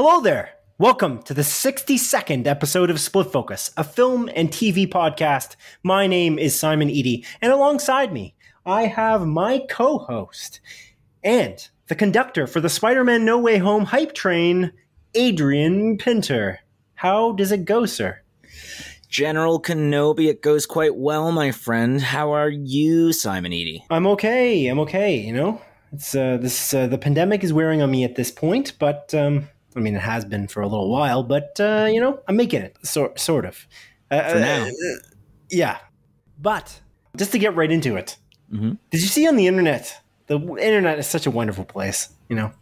Hello there. Welcome to the 62nd episode of Split Focus, a film and TV podcast. My name is Simon Eady, and alongside me, I have my co host and the conductor for the Spider Man No Way Home hype train, Adrian Pinter. How does it go, sir? General Kenobi, it goes quite well, my friend. How are you, Simon Eady? I'm okay. I'm okay. You know, it's uh, this uh, the pandemic is wearing on me at this point, but um, I mean, it has been for a little while, but uh, you know, I'm making it, sort sort of. Uh, For now. uh, yeah. But just to get right into it, Mhm. did you see on the internet? The internet is such a wonderful place. You know,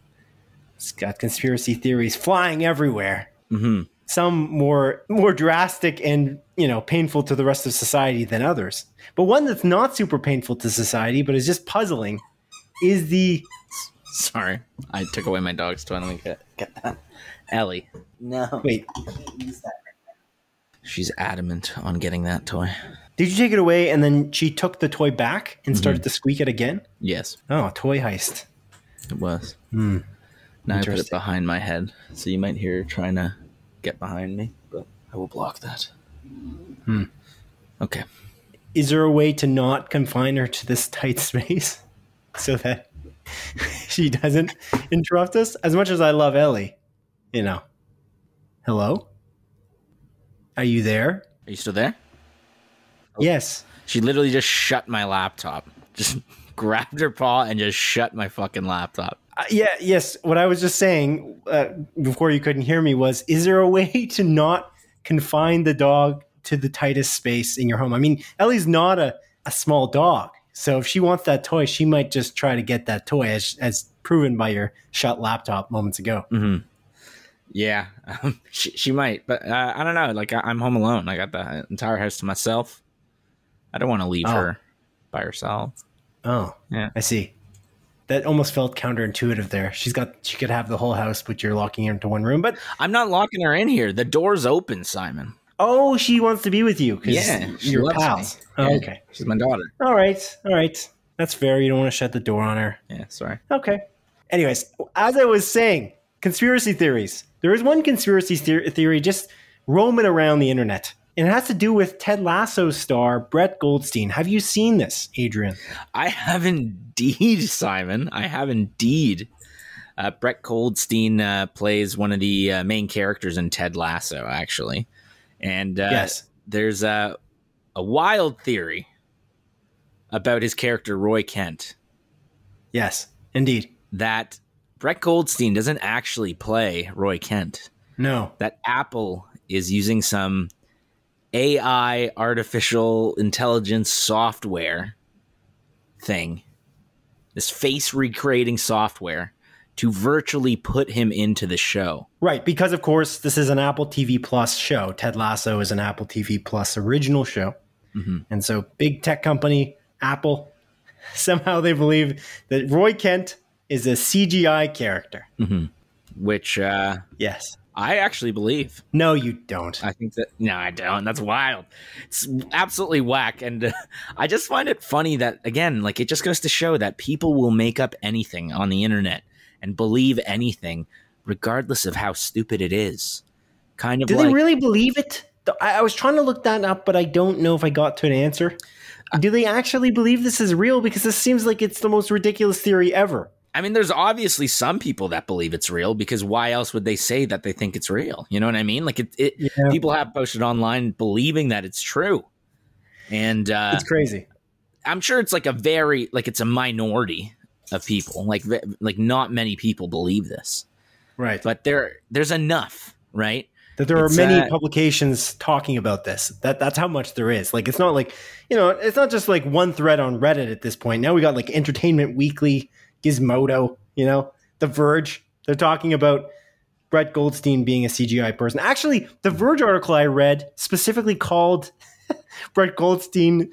it's got conspiracy theories flying everywhere. hmm Some more more drastic and you know painful to the rest of society than others. But one that's not super painful to society, but is just puzzling, is the Sorry, I took away my dog's toy. Let get, get that. Ellie. No. wait. She's adamant on getting that toy. Did you take it away and then she took the toy back and started to squeak it again? Yes, Oh, toy heist. it was. Hmm. Now I put it behind my head, so you might hear her trying to get behind me, but I will block that. Hmm. Okay. Is there a way to not confine her to this tight space so that she doesn't interrupt us? As much as I love Ellie, you know. Hello? Are you there? Are you still there? Yes. She literally just shut my laptop. Just grabbed her paw and just shut my fucking laptop. Uh, yeah, yes. What I was just saying uh, before you couldn't hear me was is there a way to not confine the dog to the tightest space in your home? I mean, Ellie's not a, a small dog. So if she wants that toy, she might just try to get that toy, as, as proven by your shut laptop moments ago. hmm Yeah, um, she, she might, but uh, I don't know. Like I, I'm home alone. I got the entire house to myself. I don't want to leave Oh. her by herself. Oh, Yeah. I see. That almost felt counterintuitive there. She's got she could have the whole house, but you're locking her into one room. But I'm not locking her in here. The door's open, Simon. Oh, she wants to be with you because Yeah, you're loves me. pals. Oh, okay. She's my daughter. All right. All right. That's fair. You don't want to shut the door on her. Yeah, sorry. Okay. Anyways, as I was saying, conspiracy theories. There is one conspiracy theory just roaming around the internet. And it has to do with Ted Lasso star Brett Goldstein. Have you seen this, Adrian? I have indeed, Simon. I have indeed. Uh, Brett Goldstein uh, plays one of the uh, main characters in Ted Lasso, actually. And uh, Yes. there's a, a wild theory about his character, Roy Kent, Yes, indeed. that Brett Goldstein doesn't actually play Roy Kent. No. That Apple is using some AI, artificial intelligence software thing, this face recreating software to virtually put him into the show. Right, because of course this is an Apple TV Plus show. Ted Lasso is an Apple TV Plus original show. Mhm. And so big tech company, Apple, somehow they believe that Roy Kent is a CGI character. Which uh, Yes. I actually believe. No, you don't. I think that no, I don't. That's wild. It's absolutely whack, and uh, I just find it funny that again, like it just goes to show that people will make up anything on the internet and believe anything, regardless of how stupid it is. Kind of Do like they really believe it? I, I was trying to look that up, but I don't know if I got to an answer. Do they actually believe this is real? Because this seems like it's the most ridiculous theory ever. I mean, there's obviously some people that believe it's real because why else would they say that they think it's real? You know what I mean? Like it, it Yeah. people have posted online believing that it's true, and uh, It's crazy. I'm sure it's like a very like it's a minority of people. Like like not many people believe this, Right. but there there's enough, right? that there are It's, many uh, publications talking about this. That that's how much there is. Like it's not like you know, it's not just like one thread on Reddit at this point. Now we got like Entertainment Weekly, Gizmodo, you know, The Verge. They're talking about Brett Goldstein being a CGI person. Actually, the Verge article I read specifically called Brett Goldstein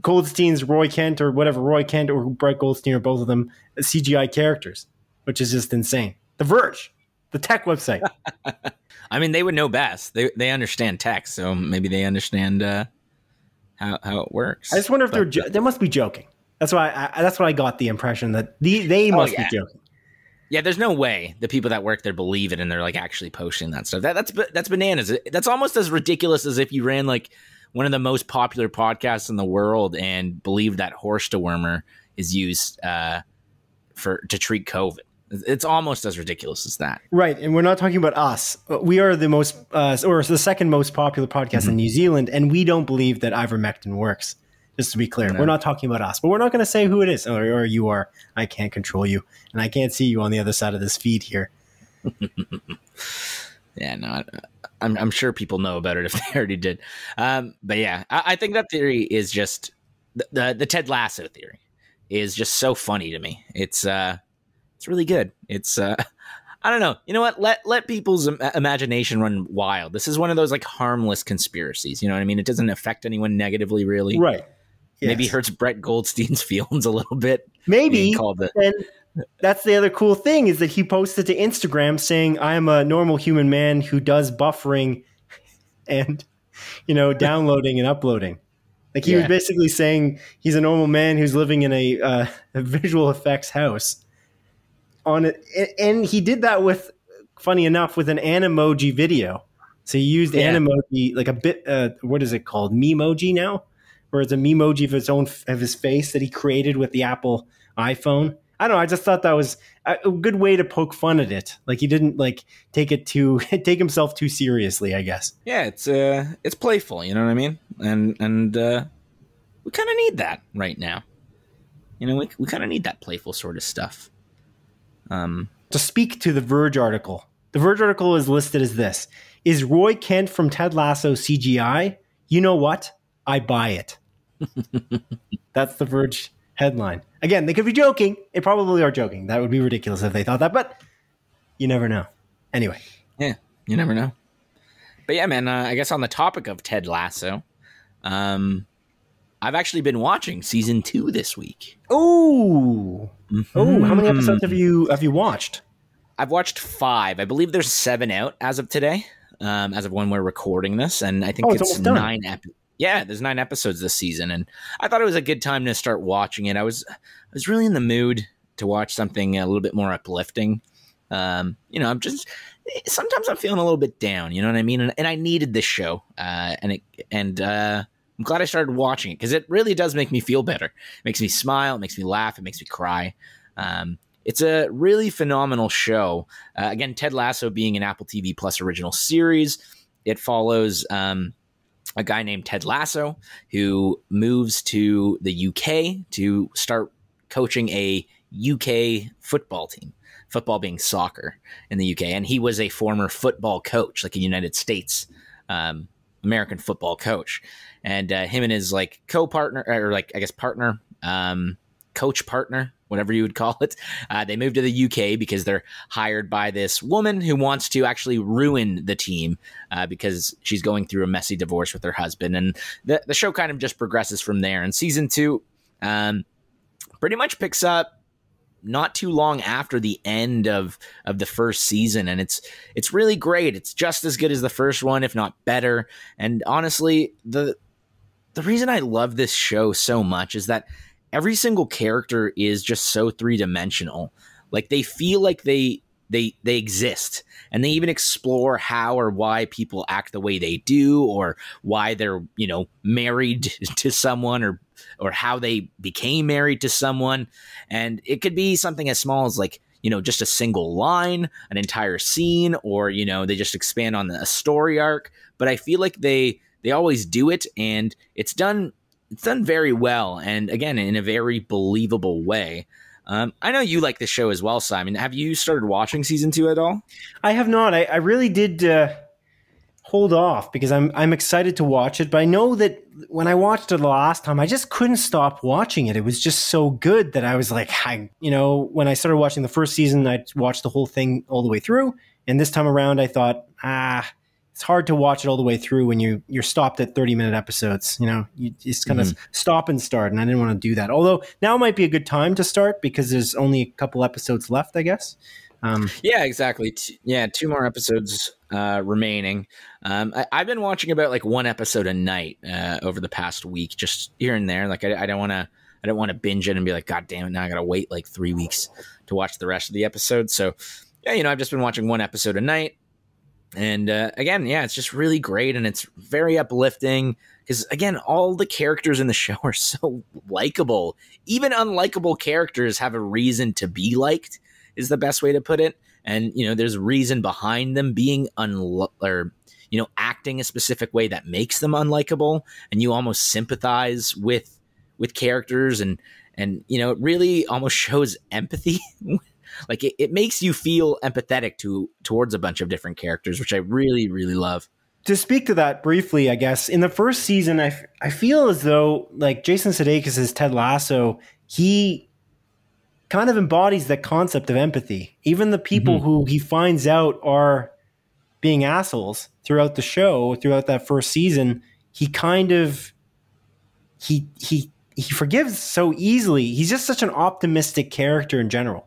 Goldstein's Roy Kent or whatever Roy Kent or Brett Goldstein or both of them CGI characters, which is just insane. The Verge, the tech website. I mean, they would know best. They they understand tech, so maybe they understand uh, how how it works. I just wonder if but, they're jo- they must be joking. That's why I, that's what I got the impression that the, they oh, must oh, yeah. be joking. Yeah, there's no way the people that work there believe it and they're like actually posting that stuff. That, that's that's bananas. That's almost as ridiculous as if you ran like one of the most popular podcasts in the world and believe that horse dewormer is used uh, for to treat COVID. It's almost as ridiculous as that. Right. And we're not talking about us. We are the most, uh, or the second most popular podcast mm-hmm. in New Zealand, and we don't believe that ivermectin works. Just to be clear, no. we're not talking about us, but we're not going to say who it is, or, or you are. I can't control you, and I can't see you on the other side of this feed here. yeah, no, I'm, I'm sure people know about it if they already did. Um, but yeah, I, I, think that theory is just the, the, the Ted Lasso theory is just so funny to me. It's uh, it's really good. It's uh, I don't know. You know what? Let let people's Im- imagination run wild. This is one of those like harmless conspiracies. You know what I mean? It doesn't affect anyone negatively, really. Right. Yes. Maybe hurts Brett Goldstein's feelings a little bit. Maybe. Called it. And that's the other cool thing is that he posted to Instagram saying, "I am a normal human man who does buffering and you know downloading and uploading." Like he yeah. was basically saying he's a normal man who's living in a, uh, a visual effects house. On it, and he did that with, funny enough, with an Animoji video. So he used yeah. Animoji like a bit. Uh, what is it called? Memoji now, where it's a Memoji of his own of his face that he created with the Apple iPhone. I don't know. I just thought that was a good way to poke fun at it. Like he didn't like take it too take himself too seriously. I guess. Yeah, it's uh, it's playful. You know what I mean? And and uh, we kind of need that right now. You know, we we kind of need that playful sort of stuff. Um, to speak to the Verge article, the Verge article is listed as this: Is Roy Kent from Ted Lasso CGI? You know what? I buy it. That's the Verge headline. Again, they could be joking. They probably are joking. That would be ridiculous if they thought that, but you never know. Anyway. Yeah, you never know. But yeah, man, uh, I guess on the topic of Ted Lasso, um, I've actually been watching season two this week. Oh, mm-hmm. oh, how many episodes have you have you watched? I've watched five. I believe there's seven out as of today, um, as of when we're recording this, and I think oh, it's, it's nine episodes yeah, there's nine episodes this season, and I thought it was a good time to start watching it. I was I was really in the mood to watch something a little bit more uplifting. Um, you know, I'm just sometimes I'm feeling a little bit down. You know what I mean? And, and I needed this show, uh, and it and uh, I'm glad I started watching it because it really does make me feel better. It makes me smile, it makes me laugh, it makes me cry. Um, it's a really phenomenal show. Uh, again, Ted Lasso being an Apple TV Plus original series, it follows. Um, a guy named Ted Lasso who moves to the UK to start coaching a UK football team. Football being soccer in the UK, and he was a former football coach, like a United States um, American football coach. And uh, him and his like co-partner, or like I guess partner, um, coach partner, whatever you would call it. Uh, they moved to the UK because they're hired by this woman who wants to actually ruin the team uh, because she's going through a messy divorce with her husband. And the, the show kind of just progresses from there. And season two um, pretty much picks up not too long after the end of of the first season and it's it's really great it's just as good as the first one if not better and honestly the the reason i love this show so much is that every single character is just so three dimensional. Like they feel like they they they exist and they even explore how or why people act the way they do or why they're you know married to someone or or how they became married to someone and it could be something as small as like you know just a single line an entire scene or you know they just expand on a story arc but i feel like they they always do it and it's done it's done very well, and again in a very believable way. Um, I know you like the show as well, Simon. Have you started watching season two at all? I have not. I, I really did uh, hold off because I'm I'm excited to watch it, but I know that when I watched it the last time, I just couldn't stop watching it. It was just so good that I was like, I, you know, when I started watching the first season, I watched the whole thing all the way through, and this time around, I thought, ah, it's hard to watch it all the way through when you you're stopped at 30 minute episodes you know you just kind of stop and start and i didn't want to do that although now might be a good time to start because there's only a couple episodes left i guess um, Yeah, exactly. Yeah, two more episodes uh, remaining. Um, I- I've been watching about like one episode a night uh, over the past week, just here and there. Like I, I don't want to, I don't want to binge it and be like, God damn it, now I got to wait like three weeks to watch the rest of the episode. So, yeah, you know, I've just been watching one episode a night, and uh, again, yeah, it's just really great and it's very uplifting because again, all the characters in the show are so likable. Even unlikable characters have a reason to be liked is the best way to put it. And you know, there's reason behind them being un or you know acting a specific way that makes them unlikable, and you almost sympathize with with characters, and and you know, it really almost shows empathy. like it, it makes you feel empathetic to towards a bunch of different characters, which I really really love. to speak to that briefly, I guess in the first season, I, f- I feel as though like Jason Sudeikis as Ted Lasso, he kind of embodies that concept of empathy. Even the people Mhm. who he finds out are being assholes throughout the show, throughout that first season, he kind of he he he forgives so easily. He's just such an optimistic character in general.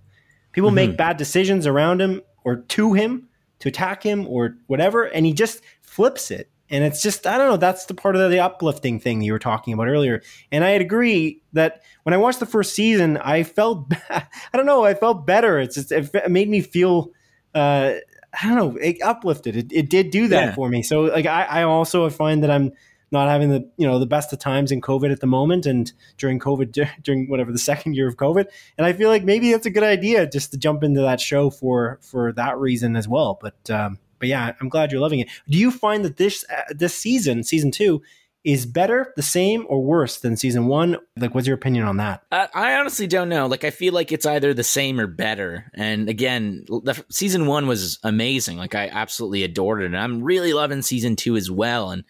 People make bad decisions around him or to him to attack him or whatever, and he just flips it. And it's just, I don't know, that's the part of the uplifting thing you were talking about earlier. And I'd agree that when I watched the first season, I felt, I don't know, I felt better. It's just, it made me feel, uh, I don't know, it uplifted. It, it did do that Yeah. for me. So, like, I, I also find that I'm not having the, you know, the best of times in COVID at the moment and during COVID, during whatever the second year of COVID. And I feel like maybe that's a good idea just to jump into that show for, for that reason as well. But, um, but yeah, I'm glad you're loving it. Do you find that this uh, this season, season two, is better, the same, or worse than season one? Like, what's your opinion on that? I, I honestly don't know. Like, I feel like it's either the same or better. And again, the season one was amazing. Like, I absolutely adored it, and I'm really loving season two as well. And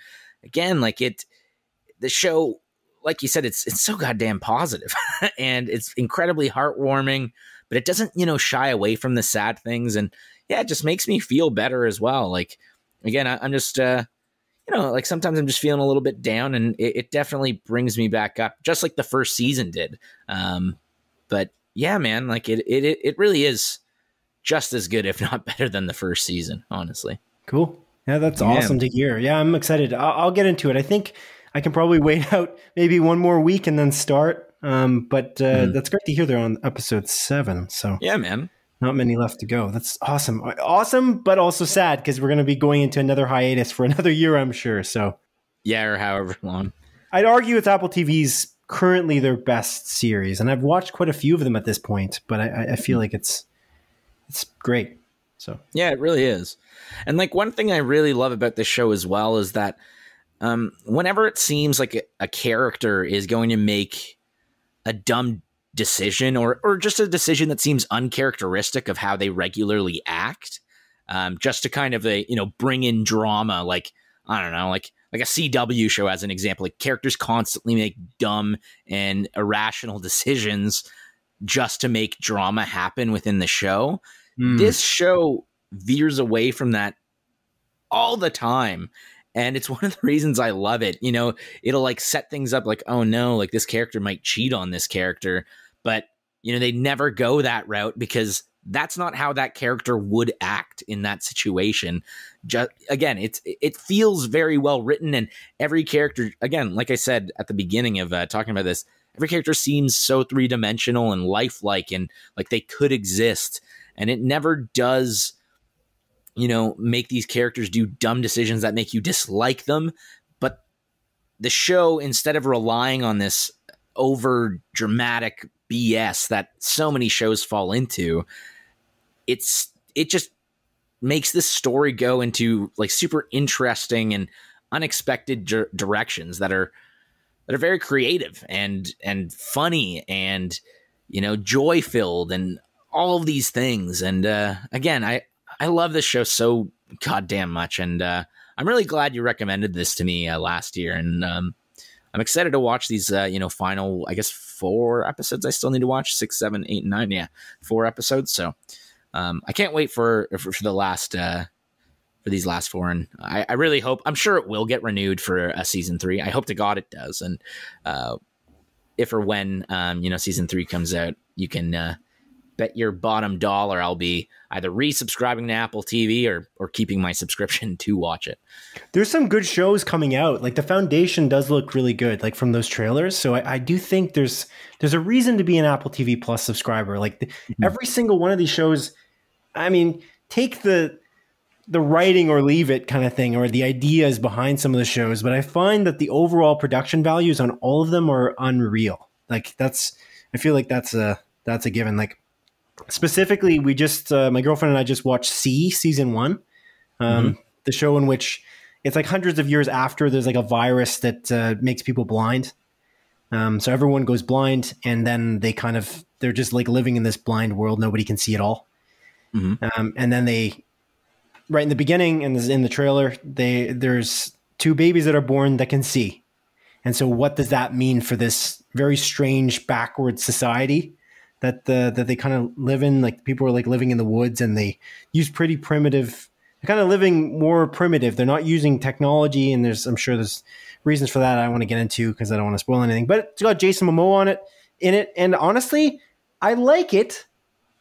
again, like it, the show, like you said, it's it's so goddamn positive, and it's incredibly heartwarming. But it doesn't, you know, shy away from the sad things, and yeah, it just makes me feel better as well. Like, again, I, I'm just. uh you know, like sometimes I'm just feeling a little bit down, and it, it definitely brings me back up, just like the first season did. Um, but yeah, man, like it, it, it really is just as good, if not better, than the first season. Honestly, Cool. Yeah, that's Yeah. awesome to hear. Yeah, I'm excited. I'll, I'll get into it. I think I can probably wait out maybe one more week and then start. Um, but uh, Mhm. that's great to hear they're on episode seven. So yeah, man. not many left to go. That's awesome. Awesome, but also sad because we're going to be going into another hiatus for another year, I'm sure. So Yeah, or however long. I'd argue it's Apple TV's currently their best series, and I've watched quite a few of them at this point. But I, I- I feel like it's it's great. So Yeah, it really is. And like one thing I really love about this show as well is that um, whenever it seems like a, a character is going to make a dumb decision or or just a decision that seems uncharacteristic of how they regularly act, um, just to kind of a you know bring in drama, like I don't know, like like a CW show as an example, like characters constantly make dumb and irrational decisions just to make drama happen within the show mm, this show veers away from that all the time and it's one of the reasons i love it. You know it'll like set things up like oh no like this character might cheat on this character but you know they never go that route because that's not how that character would act in that situation. Just again it's it feels very well written and every character again like i said at the beginning of uh, talking about this every character seems so three-dimensional and lifelike and like they could exist and it never does you know make these characters do dumb decisions that make you dislike them. But the show instead of relying on this over dramatic bs that so many shows fall into it's it just makes this story go into like super interesting and unexpected dir- directions that are that are very creative and and funny and you know joy filled and all of these things. And uh again i i love this show so goddamn much. And uh i'm really glad you recommended this to me uh, last year. And um i'm excited to watch these uh you know final i guess four episodes. I still need to watch six seven eight nine. Yeah four episodes. So um i can't wait for for, for the last uh for these last four, and I, I really hope. I'm sure it will get renewed for a season three. I hope to God it does, and uh, if or when um, you know season three comes out, you can uh, bet your bottom dollar I'll be either resubscribing to Apple TV or or keeping my subscription to watch it. There's some good shows coming out. Like the Foundation does look really good, like from those trailers. So I, I do think there's there's a reason to be an Apple TV Plus subscriber. Like the, mm-hmm. every single one of these shows, I mean, take the the writing or leave it kind of thing or the ideas behind some of the shows but i find that the overall production values on all of them are unreal like that's i feel like that's a that's a given like specifically we just uh, my girlfriend and i just watched See season one um, mm-hmm. the show in which it's like hundreds of years after there's like a virus that uh, makes people blind um, so everyone goes blind and then they kind of they're just like living in this blind world nobody can see at all mm-hmm. um, and then they right in the beginning and in the trailer, they there's two babies that are born that can see. And so what does that mean for this very strange backward society that the that they kind of live in? Like people are like living in the woods and they use pretty primitive kind of living more primitive. They're not using technology and there's I'm sure there's reasons for that I want to get into because I don't want to spoil anything. But it's got Jason Momoa on it in it and honestly, I like it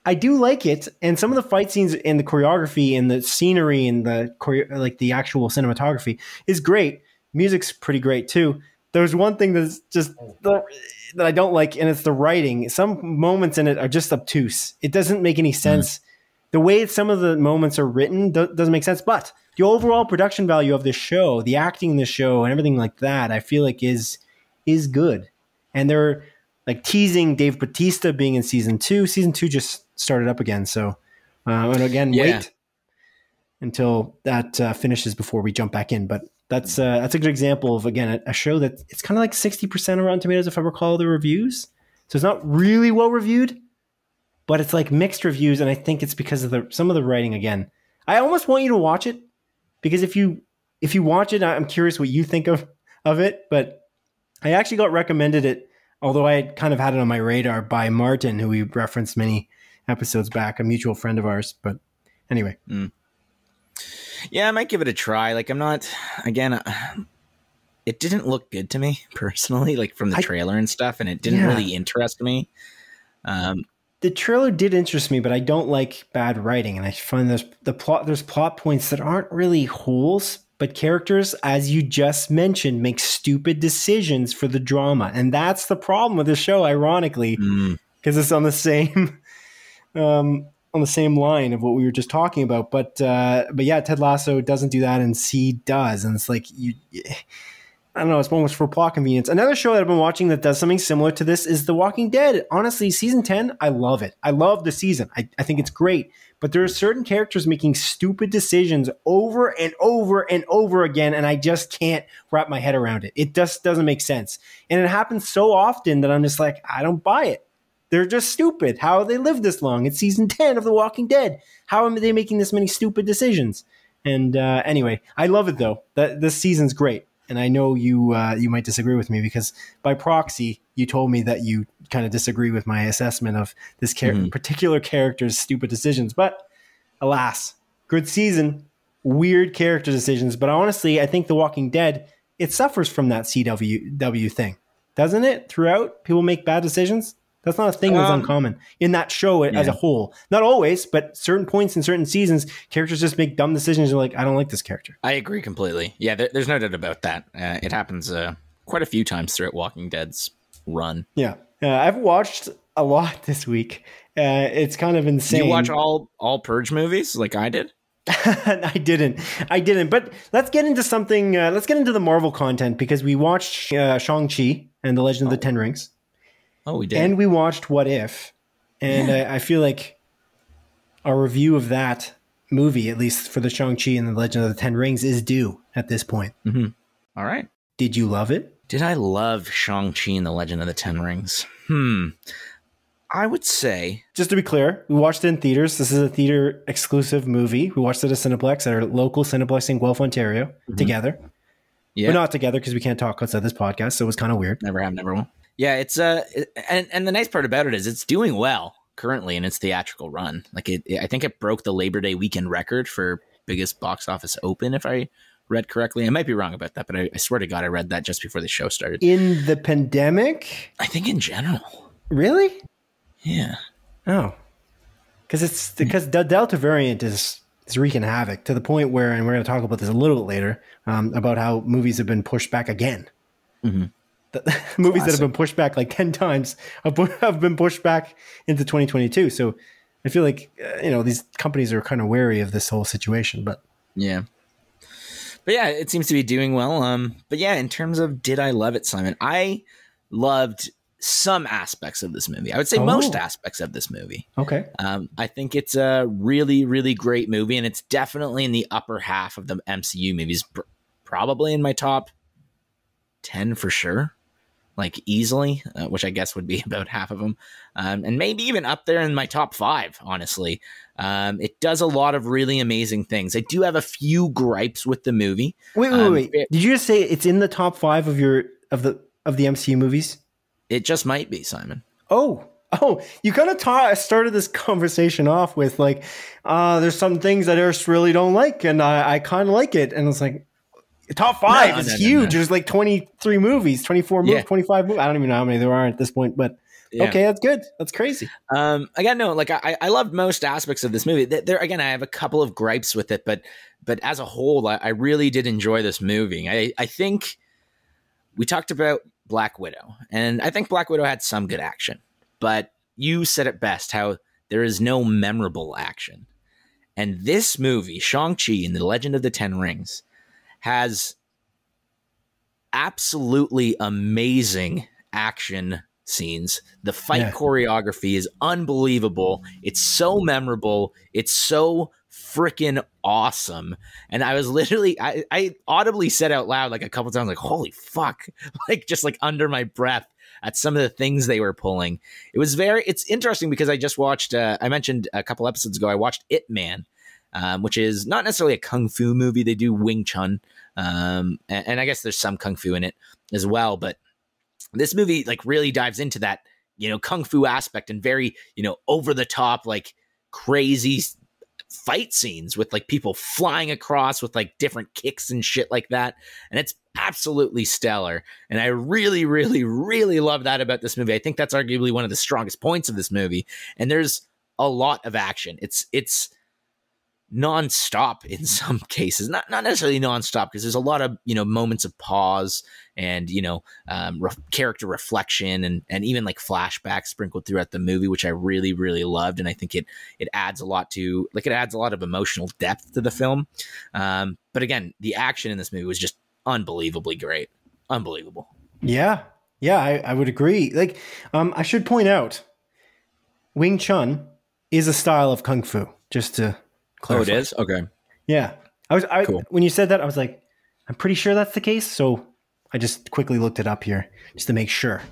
I do like it, and some of the fight scenes and the choreography and the scenery and the like the actual cinematography is great. Music's pretty great too. There's one thing that's just the, that I don't like, and it's the writing. Some moments in it are just obtuse. It doesn't make any sense. Mm. The way some of the moments are written do- doesn't make sense. But the overall production value of the show, the acting in the show, and everything like that, I feel like is is good. And they're like teasing Dave Bautista being in season two. Season two just started up again. So, uh, and again, yeah. wait until that uh, finishes before we jump back in. But that's uh, that's a good example of again a, a show that it's kind of like sixty percent around Tomatoes, if I recall the reviews. So it's not really well reviewed, but it's like mixed reviews, and I think it's because of the some of the writing. Again, I almost want you to watch it because if you if you watch it, I'm curious what you think of of it. But I actually got recommended it although I had kind of had it on my radar by Martin, who we referenced many episodes back, a mutual friend of ours. But anyway. Mm. Yeah, I might give it a try. Like, I'm not, again, uh, it didn't look good to me personally, like from the I, trailer and stuff, and it didn't yeah. really interest me. Um, the trailer did interest me, but I don't like bad writing, and I find there's the plot there's plot points that aren't really holes, but characters, as you just mentioned, make stupid decisions for the drama. And that's the problem with the show, ironically, because mm. it's on the same um, on the same line of what we were just talking about. But uh, but yeah, Ted Lasso doesn't do that, and See does, and it's like you. I don't know. It's almost for plot convenience. Another show that I've been watching that does something similar to this is The Walking Dead. Honestly, season 10, I love it. I love the season. I, I think it's great but there are certain characters making stupid decisions over and over and over again, and I just can't wrap my head around it. It just doesn't make sense. And it happens so often that I'm just like, I don't buy it. They're just stupid. How have they lived this long? It's season 10 of The Walking Dead. How are they making this many stupid decisions? And uh, anyway, I love it though. That this season's great and I know you uh, you might disagree with me because by proxy you told me that you kind of disagree with my assessment of this char- mm-hmm. particular character's stupid decisions. But alas, good season, weird character decisions. But honestly, I think The Walking Dead it suffers from that CW thing, doesn't it? Throughout, people make bad decisions. That's not a thing that's um, uncommon in that show yeah. as a whole. Not always, but certain points in certain seasons, characters just make dumb decisions. You're like, I don't like this character. I agree completely. Yeah, there, there's no doubt about that. Uh, it happens uh, quite a few times throughout Walking Dead's run. Yeah, uh, I've watched a lot this week. Uh, it's kind of insane. You watch all all Purge movies like I did? I didn't. I didn't. But let's get into something. Uh, let's get into the Marvel content because we watched uh, Shang Chi and the Legend oh. of the oh. Ten Rings. Oh, we did. And we watched What If. And yeah. I, I, feel like our review of that movie, at least for the Shang-Chi and the Legend of the Ten Rings, is due at this point. Mm-hmm. All right. Did you love it? Did I love Shang-Chi and the Legend of the Ten Rings? Hmm. I would say. Just to be clear, we watched it in theaters. This is a theater exclusive movie. We watched it at Cineplex at our local Cineplex in Guelph, Ontario, mm-hmm. together. Yeah. We're not together because we can't talk outside this podcast. So it was kind of weird. Never have, never will. Yeah, it's uh, and and the nice part about it is it's doing well currently in its theatrical run. Like it, I think it broke the Labor Day weekend record for biggest box office open, if I read correctly. I might be wrong about that, but I, I swear to God, I read that just before the show started. In the pandemic? I think in general. Really? Yeah. Oh, because it's because the Delta variant is is wreaking havoc to the point where, and we're going to talk about this a little bit later, um, about how movies have been pushed back again. Mm-hmm. The, movies that have been pushed back like ten times have, have been pushed back into 2022. So I feel like uh, you know these companies are kind of wary of this whole situation. But yeah, but yeah, it seems to be doing well. Um, but yeah, in terms of did I love it, Simon? I loved some aspects of this movie. I would say oh. most aspects of this movie. Okay. Um, I think it's a really, really great movie, and it's definitely in the upper half of the MCU movies. Pr- probably in my top ten for sure, like easily, uh, which I guess would be about half of them, um, and maybe even up there in my top five. Honestly, um, it does a lot of really amazing things. I do have a few gripes with the movie. Wait, wait, um, wait. Did you just say it's in the top five of your of the of the MCU movies? It just might be, Simon. Oh, oh, you kind of ta- started this conversation off with like, uh, there's some things that I really don't like, and I, I kind of like it. And it's like, top five no, is no, huge. No, There's like 23 movies, 24 movies, yeah. 25 movies. I don't even know how many there are at this point, but yeah. okay, that's good. That's crazy. Um, again, no, like I, I loved most aspects of this movie. There, again, I have a couple of gripes with it, but, but as a whole, I, I really did enjoy this movie. I, I think we talked about Black Widow. And I think Black Widow had some good action, but you said it best how there is no memorable action. And this movie, Shang-Chi and the Legend of the Ten Rings, has absolutely amazing action scenes. The fight yeah. choreography is unbelievable. It's so memorable. It's so freaking awesome. And I was literally, I, I audibly said out loud like a couple times, like, holy fuck, like just like under my breath at some of the things they were pulling. It was very, it's interesting because I just watched, uh, I mentioned a couple episodes ago, I watched Ip Man, um, which is not necessarily a kung fu movie. They do Wing Chun. Um, and, and I guess there's some kung fu in it as well. But this movie like really dives into that, you know, kung fu aspect and very, you know, over the top, like crazy fight scenes with like people flying across with like different kicks and shit like that. And it's absolutely stellar. And I really, really, really love that about this movie. I think that's arguably one of the strongest points of this movie. And there's a lot of action. It's it's nonstop in some cases. Not not necessarily nonstop because there's a lot of you know moments of pause and you know um, re- character reflection and and even like flashbacks sprinkled throughout the movie, which I really really loved, and I think it it adds a lot to like it adds a lot of emotional depth to the film. Um, but again, the action in this movie was just unbelievably great, unbelievable. Yeah, yeah, I, I would agree. Like, um, I should point out, Wing Chun is a style of kung fu. Just to clarify. Oh, it is okay. Yeah, I was. I, cool. When you said that, I was like, I'm pretty sure that's the case. So I just quickly looked it up here just to make sure.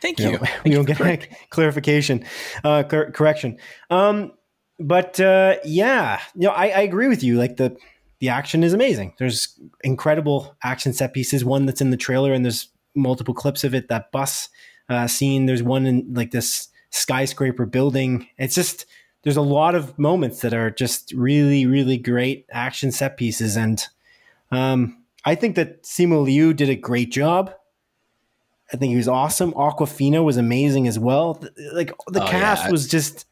Thank you. you. Know, we don't get clarification, uh, cor- correction. Um, but uh, yeah, you know, I, I agree with you. Like the the action is amazing. There's incredible action set pieces. One that's in the trailer, and there's multiple clips of it. That bus uh, scene. There's one in like this skyscraper building. It's just there's a lot of moments that are just really, really great action set pieces, and um, I think that Simu Liu did a great job. I think he was awesome. Awkwafina was amazing as well. Like the oh, cast yeah. was just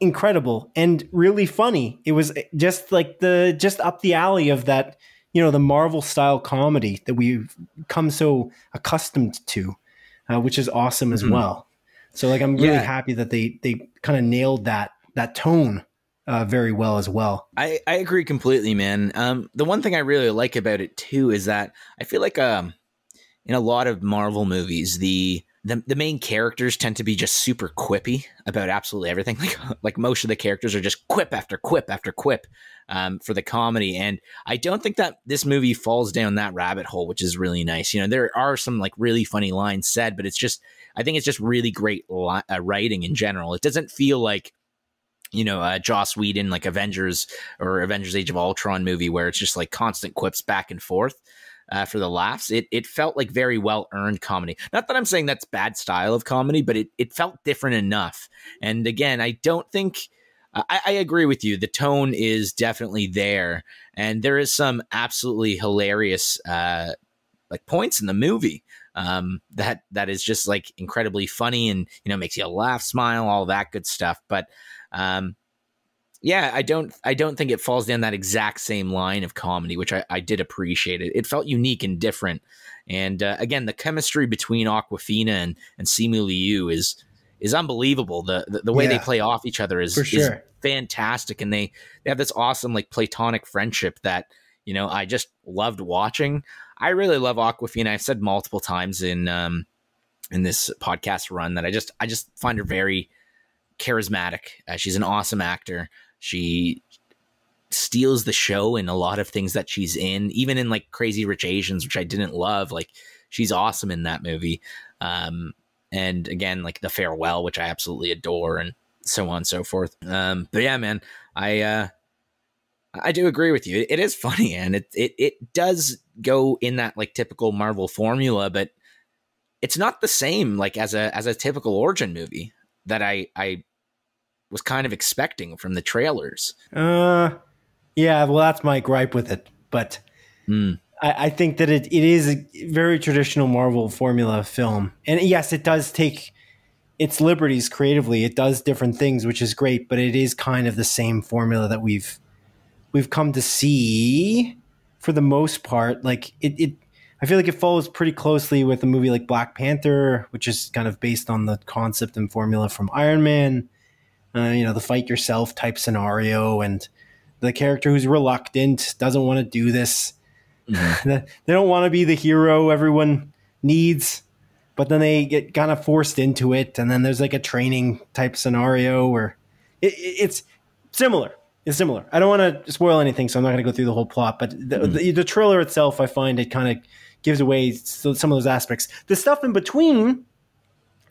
incredible and really funny. It was just like the just up the alley of that, you know, the Marvel style comedy that we've come so accustomed to, uh, which is awesome as mm-hmm. well. So like I'm really yeah. happy that they they kind of nailed that that tone uh, very well as well. I, I agree completely, man. Um, the one thing I really like about it too is that I feel like um, in a lot of Marvel movies, the, the the main characters tend to be just super quippy about absolutely everything. Like like most of the characters are just quip after quip after quip um, for the comedy, and I don't think that this movie falls down that rabbit hole, which is really nice. You know, there are some like really funny lines said, but it's just I think it's just really great li- uh, writing in general. It doesn't feel like you know, uh, Joss Whedon, like Avengers or Avengers Age of Ultron movie, where it's just like constant quips back and forth uh, for the laughs. It it felt like very well earned comedy. Not that I'm saying that's bad style of comedy, but it it felt different enough. And again, I don't think I, I agree with you. The tone is definitely there, and there is some absolutely hilarious uh, like points in the movie um, that that is just like incredibly funny and you know makes you laugh, smile, all that good stuff. But um, yeah, I don't I don't think it falls down that exact same line of comedy, which I, I did appreciate. It it felt unique and different. And uh, again, the chemistry between Awkwafina and and Simu Liu is is unbelievable. The the, the way yeah, they play off each other is, sure. is fantastic, and they they have this awesome like platonic friendship that you know I just loved watching. I really love Awkwafina. I've said multiple times in um, in this podcast run that I just I just find her very charismatic. Uh, she's an awesome actor. She steals the show in a lot of things that she's in, even in like Crazy Rich Asians, which I didn't love. Like she's awesome in that movie. Um, and again, like The Farewell, which I absolutely adore, and so on and so forth. Um, but yeah, man, I uh, I do agree with you. It is funny and it it it does go in that like typical Marvel formula, but it's not the same like as a as a typical origin movie that I I was kind of expecting from the trailers. Uh yeah, well that's my gripe with it. But mm. I, I think that it, it is a very traditional Marvel formula film. And yes, it does take its liberties creatively. It does different things, which is great, but it is kind of the same formula that we've we've come to see for the most part. Like it, it I feel like it follows pretty closely with a movie like Black Panther, which is kind of based on the concept and formula from Iron Man. Uh, you know, the fight yourself type scenario, and the character who's reluctant doesn't want to do this. Mm-hmm. they don't want to be the hero everyone needs, but then they get kind of forced into it, and then there's like a training type scenario where it, it's similar is similar. I don't want to spoil anything, so I'm not going to go through the whole plot. But the, mm. the, the trailer itself, I find it kind of gives away some of those aspects. The stuff in between,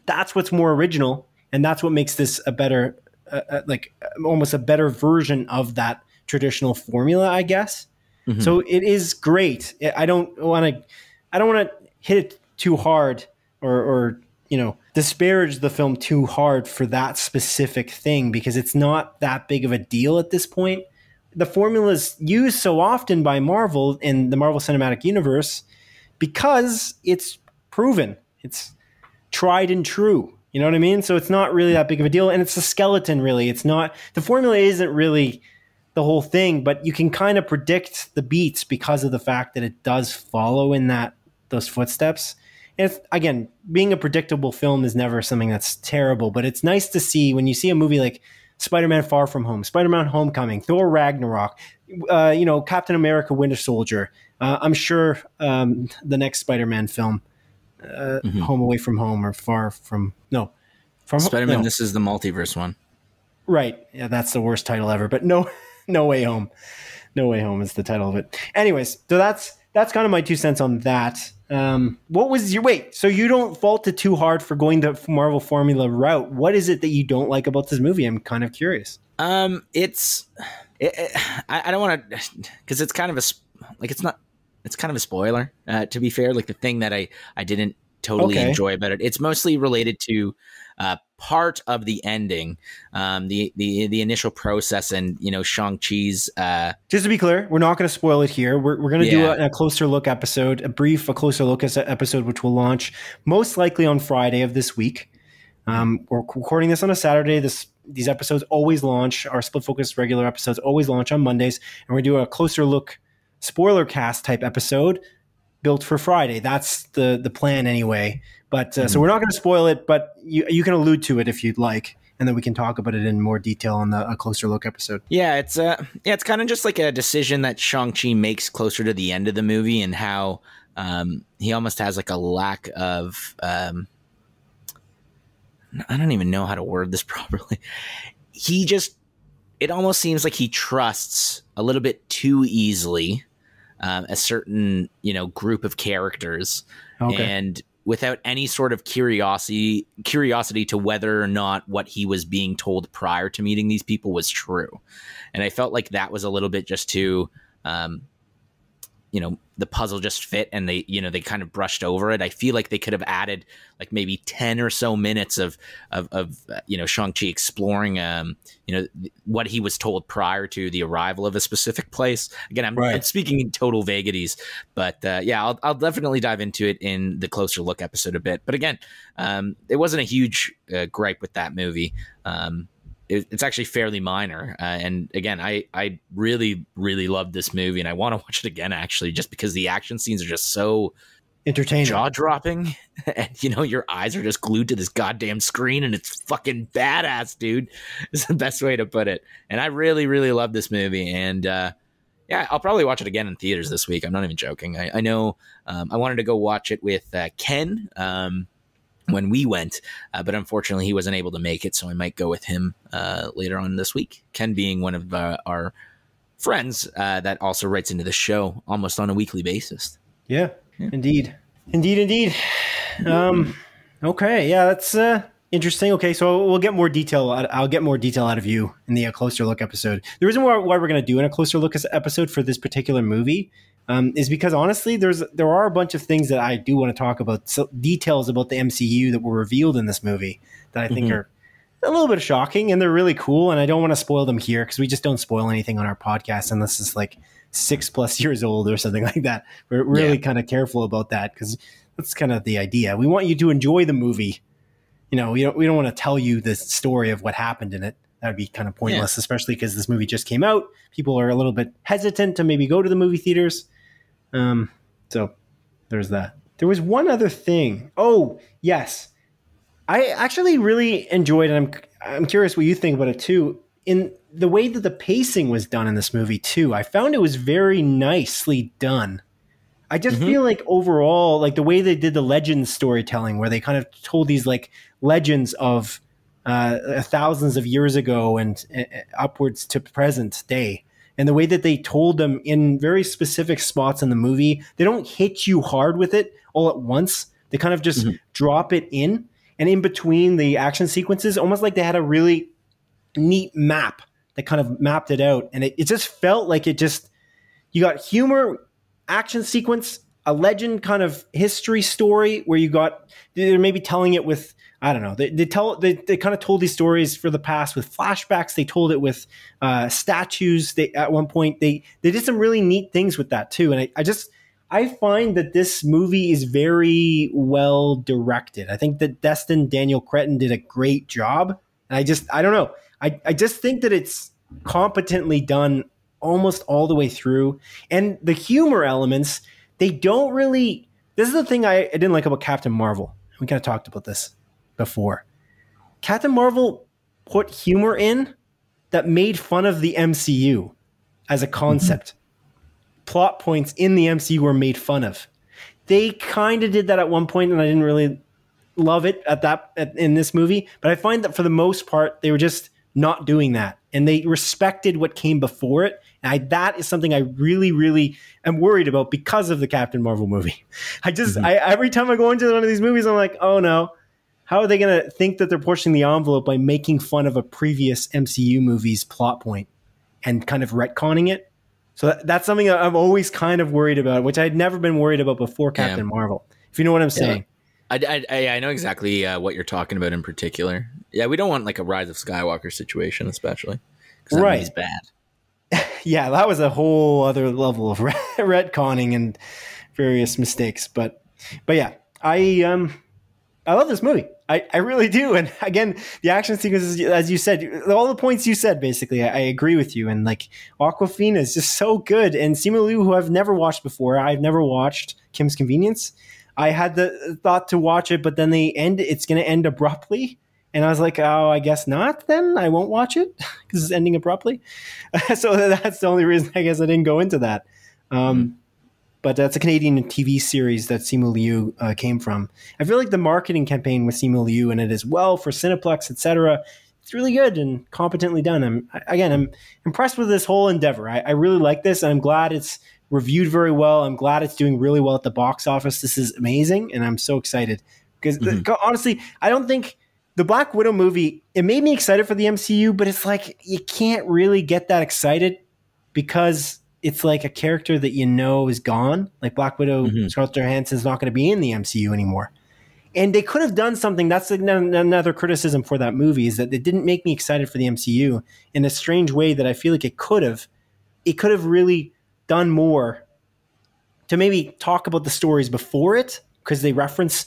that's what's more original, and that's what makes this a better, uh, uh, like almost a better version of that traditional formula, I guess. Mm-hmm. So it is great. I don't want to, I don't want to hit it too hard or, or you know disparage the film too hard for that specific thing because it's not that big of a deal at this point. The formula is used so often by Marvel in the Marvel Cinematic Universe because it's proven. It's tried and true. You know what I mean? So it's not really that big of a deal. And it's a skeleton, really. It's not, the formula isn't really the whole thing, but you can kind of predict the beats because of the fact that it does follow in that, those footsteps it's again being a predictable film is never something that's terrible, but it's nice to see when you see a movie like Spider-Man: Far From Home, Spider-Man: Homecoming, Thor: Ragnarok, uh, you know, Captain America: Winter Soldier. Uh, I'm sure um, the next Spider-Man film, uh, mm-hmm. Home Away from Home or Far From No, from Spider-Man. No. This is the multiverse one, right? Yeah, that's the worst title ever. But no, no way home. No way home is the title of it. Anyways, so that's that's kind of my two cents on that. Um, what was your wait? So you don't fault it too hard for going the Marvel formula route. What is it that you don't like about this movie? I'm kind of curious. Um, it's it, it, I, I, don't want to because it's kind of a like it's not it's kind of a spoiler. Uh, to be fair, like the thing that I I didn't totally okay. enjoy about it. It's mostly related to uh, part of the ending, um, the the the initial process, and you know Shang Chi's. Uh, Just to be clear, we're not going to spoil it here. We're we're going to yeah. do a, a, closer look episode, a brief, a closer look episode, which will launch most likely on Friday of this week. Um, we're recording this on a Saturday. This these episodes always launch. Our split focus regular episodes always launch on Mondays, and we do a closer look spoiler cast type episode built for Friday. That's the the plan anyway. But uh, mm-hmm. so we're not going to spoil it, but you you can allude to it if you'd like, and then we can talk about it in more detail on the a closer look episode. Yeah, it's uh yeah, it's kind of just like a decision that Shang Chi makes closer to the end of the movie, and how um, he almost has like a lack of um, I don't even know how to word this properly. He just it almost seems like he trusts a little bit too easily um, a certain you know group of characters, okay. and without any sort of curiosity curiosity to whether or not what he was being told prior to meeting these people was true and i felt like that was a little bit just too um, you know the puzzle just fit and they you know they kind of brushed over it. I feel like they could have added like maybe 10 or so minutes of of, of uh, you know shang-chi exploring um you know what he was told prior to the arrival of a specific place. Again i'm, right. I'm speaking in total vagaries but uh, yeah I'll, I'll definitely dive into it in the closer look episode a bit. But again um it wasn't a huge uh, gripe with that movie. Um it's actually fairly minor. Uh, and again, I I really really loved this movie, and I want to watch it again actually, just because the action scenes are just so entertaining, jaw dropping, and you know your eyes are just glued to this goddamn screen, and it's fucking badass, dude. Is the best way to put it. And I really really love this movie, and uh, yeah, I'll probably watch it again in theaters this week. I'm not even joking. I, I know um, I wanted to go watch it with uh, Ken. Um, when we went, uh, but unfortunately he wasn't able to make it, so I might go with him uh, later on this week. Ken being one of uh, our friends uh, that also writes into the show almost on a weekly basis. Yeah, yeah. indeed, indeed, indeed. Um, okay, yeah, that's uh, interesting. Okay, so we'll get more detail. I'll get more detail out of you in the uh, closer look episode. The reason why, why we're going to do in a closer look episode for this particular movie um, is because honestly, there's there are a bunch of things that I do want to talk about, so details about the MCU that were revealed in this movie that I think mm-hmm. are a little bit shocking and they're really cool. And I don't want to spoil them here because we just don't spoil anything on our podcast unless it's like six plus years old or something like that. We're really yeah. kind of careful about that because that's kind of the idea. We want you to enjoy the movie. You know, we don't we don't want to tell you the story of what happened in it. That would be kind of pointless, yeah. especially because this movie just came out. People are a little bit hesitant to maybe go to the movie theaters. Um, so there's that. There was one other thing. Oh, yes. I actually really enjoyed and I'm I'm curious what you think about it too. In the way that the pacing was done in this movie too, I found it was very nicely done. I just mm-hmm. feel like overall, like the way they did the legends storytelling, where they kind of told these like legends of uh, thousands of years ago and uh, upwards to present day, and the way that they told them in very specific spots in the movie, they don't hit you hard with it all at once. They kind of just mm-hmm. drop it in, and in between the action sequences, almost like they had a really neat map that kind of mapped it out, and it, it just felt like it just you got humor, action sequence, a legend kind of history story where you got they're maybe telling it with I don't know. They, they tell they, they kind of told these stories for the past with flashbacks. They told it with uh, statues. They at one point they they did some really neat things with that too. And I, I just I find that this movie is very well directed. I think that Destin Daniel Cretton did a great job. And I just I don't know. I, I just think that it's competently done almost all the way through. And the humor elements, they don't really this is the thing I, I didn't like about Captain Marvel. We kind of talked about this before. Captain Marvel put humor in that made fun of the MCU as a concept. Mm-hmm. Plot points in the MCU were made fun of. They kind of did that at one point, and I didn't really love it at that at, in this movie. But I find that for the most part, they were just not doing that, and they respected what came before it. And I, that is something I really, really am worried about because of the Captain Marvel movie. I just, mm-hmm. I, every time I go into one of these movies, I'm like, oh no, how are they going to think that they're pushing the envelope by making fun of a previous MCU movie's plot point and kind of retconning it? So that, that's something that I'm always kind of worried about, which I'd never been worried about before Captain yeah. Marvel. If you know what I'm saying. Yeah. I, I, I, know exactly uh, what you're talking about in particular. Yeah, we don't want like a Rise of Skywalker situation, especially because that right. bad. yeah, that was a whole other level of retconning and various mistakes. But, but yeah, I um, I love this movie. I, I really do. And again, the action sequences, as you said, all the points you said, basically, I, I agree with you. And like Awkwafina is just so good. And Simu Liu, who I've never watched before, I've never watched Kim's Convenience. I had the thought to watch it, but then they end. It's going to end abruptly, and I was like, "Oh, I guess not. Then I won't watch it because it's ending abruptly." so that's the only reason I guess I didn't go into that. Um, mm-hmm but that's a Canadian TV series that Simu Liu uh, came from. I feel like the marketing campaign with Simu Liu in it as well for Cineplex, etc. It's really good and competently done. I'm again, I'm impressed with this whole endeavor. I, I really like this, and I'm glad it's reviewed very well. I'm glad it's doing really well at the box office. This is amazing, and I'm so excited because mm-hmm. honestly, I don't think the Black Widow movie it made me excited for the MCU, but it's like you can't really get that excited because it's like a character that you know is gone. Like Black Widow, Mhm. Scarlett Johansson's not going to be in the MCU anymore. And they could have done something. That's another criticism for that movie is that it didn't make me excited for the MCU in a strange way that I feel like it could have. It could have really done more to maybe talk about the stories before it because they reference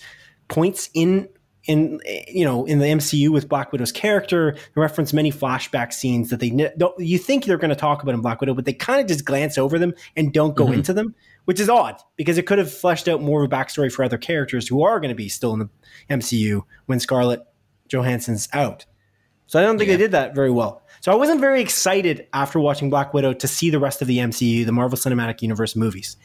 points in in you know in the MCU with Black Widow's character. They reference many flashback scenes that they don't. You think they're going to talk about in Black Widow, but they kind of just glance over them and don't go Mhm. into them, which is odd because it could have fleshed out more of a backstory for other characters who are going to be still in the MCU when Scarlett Johansson's out. So I don't think Yeah. they did that very well. So I wasn't very excited after watching Black Widow to see the rest of the MCU, the Marvel Cinematic Universe movies.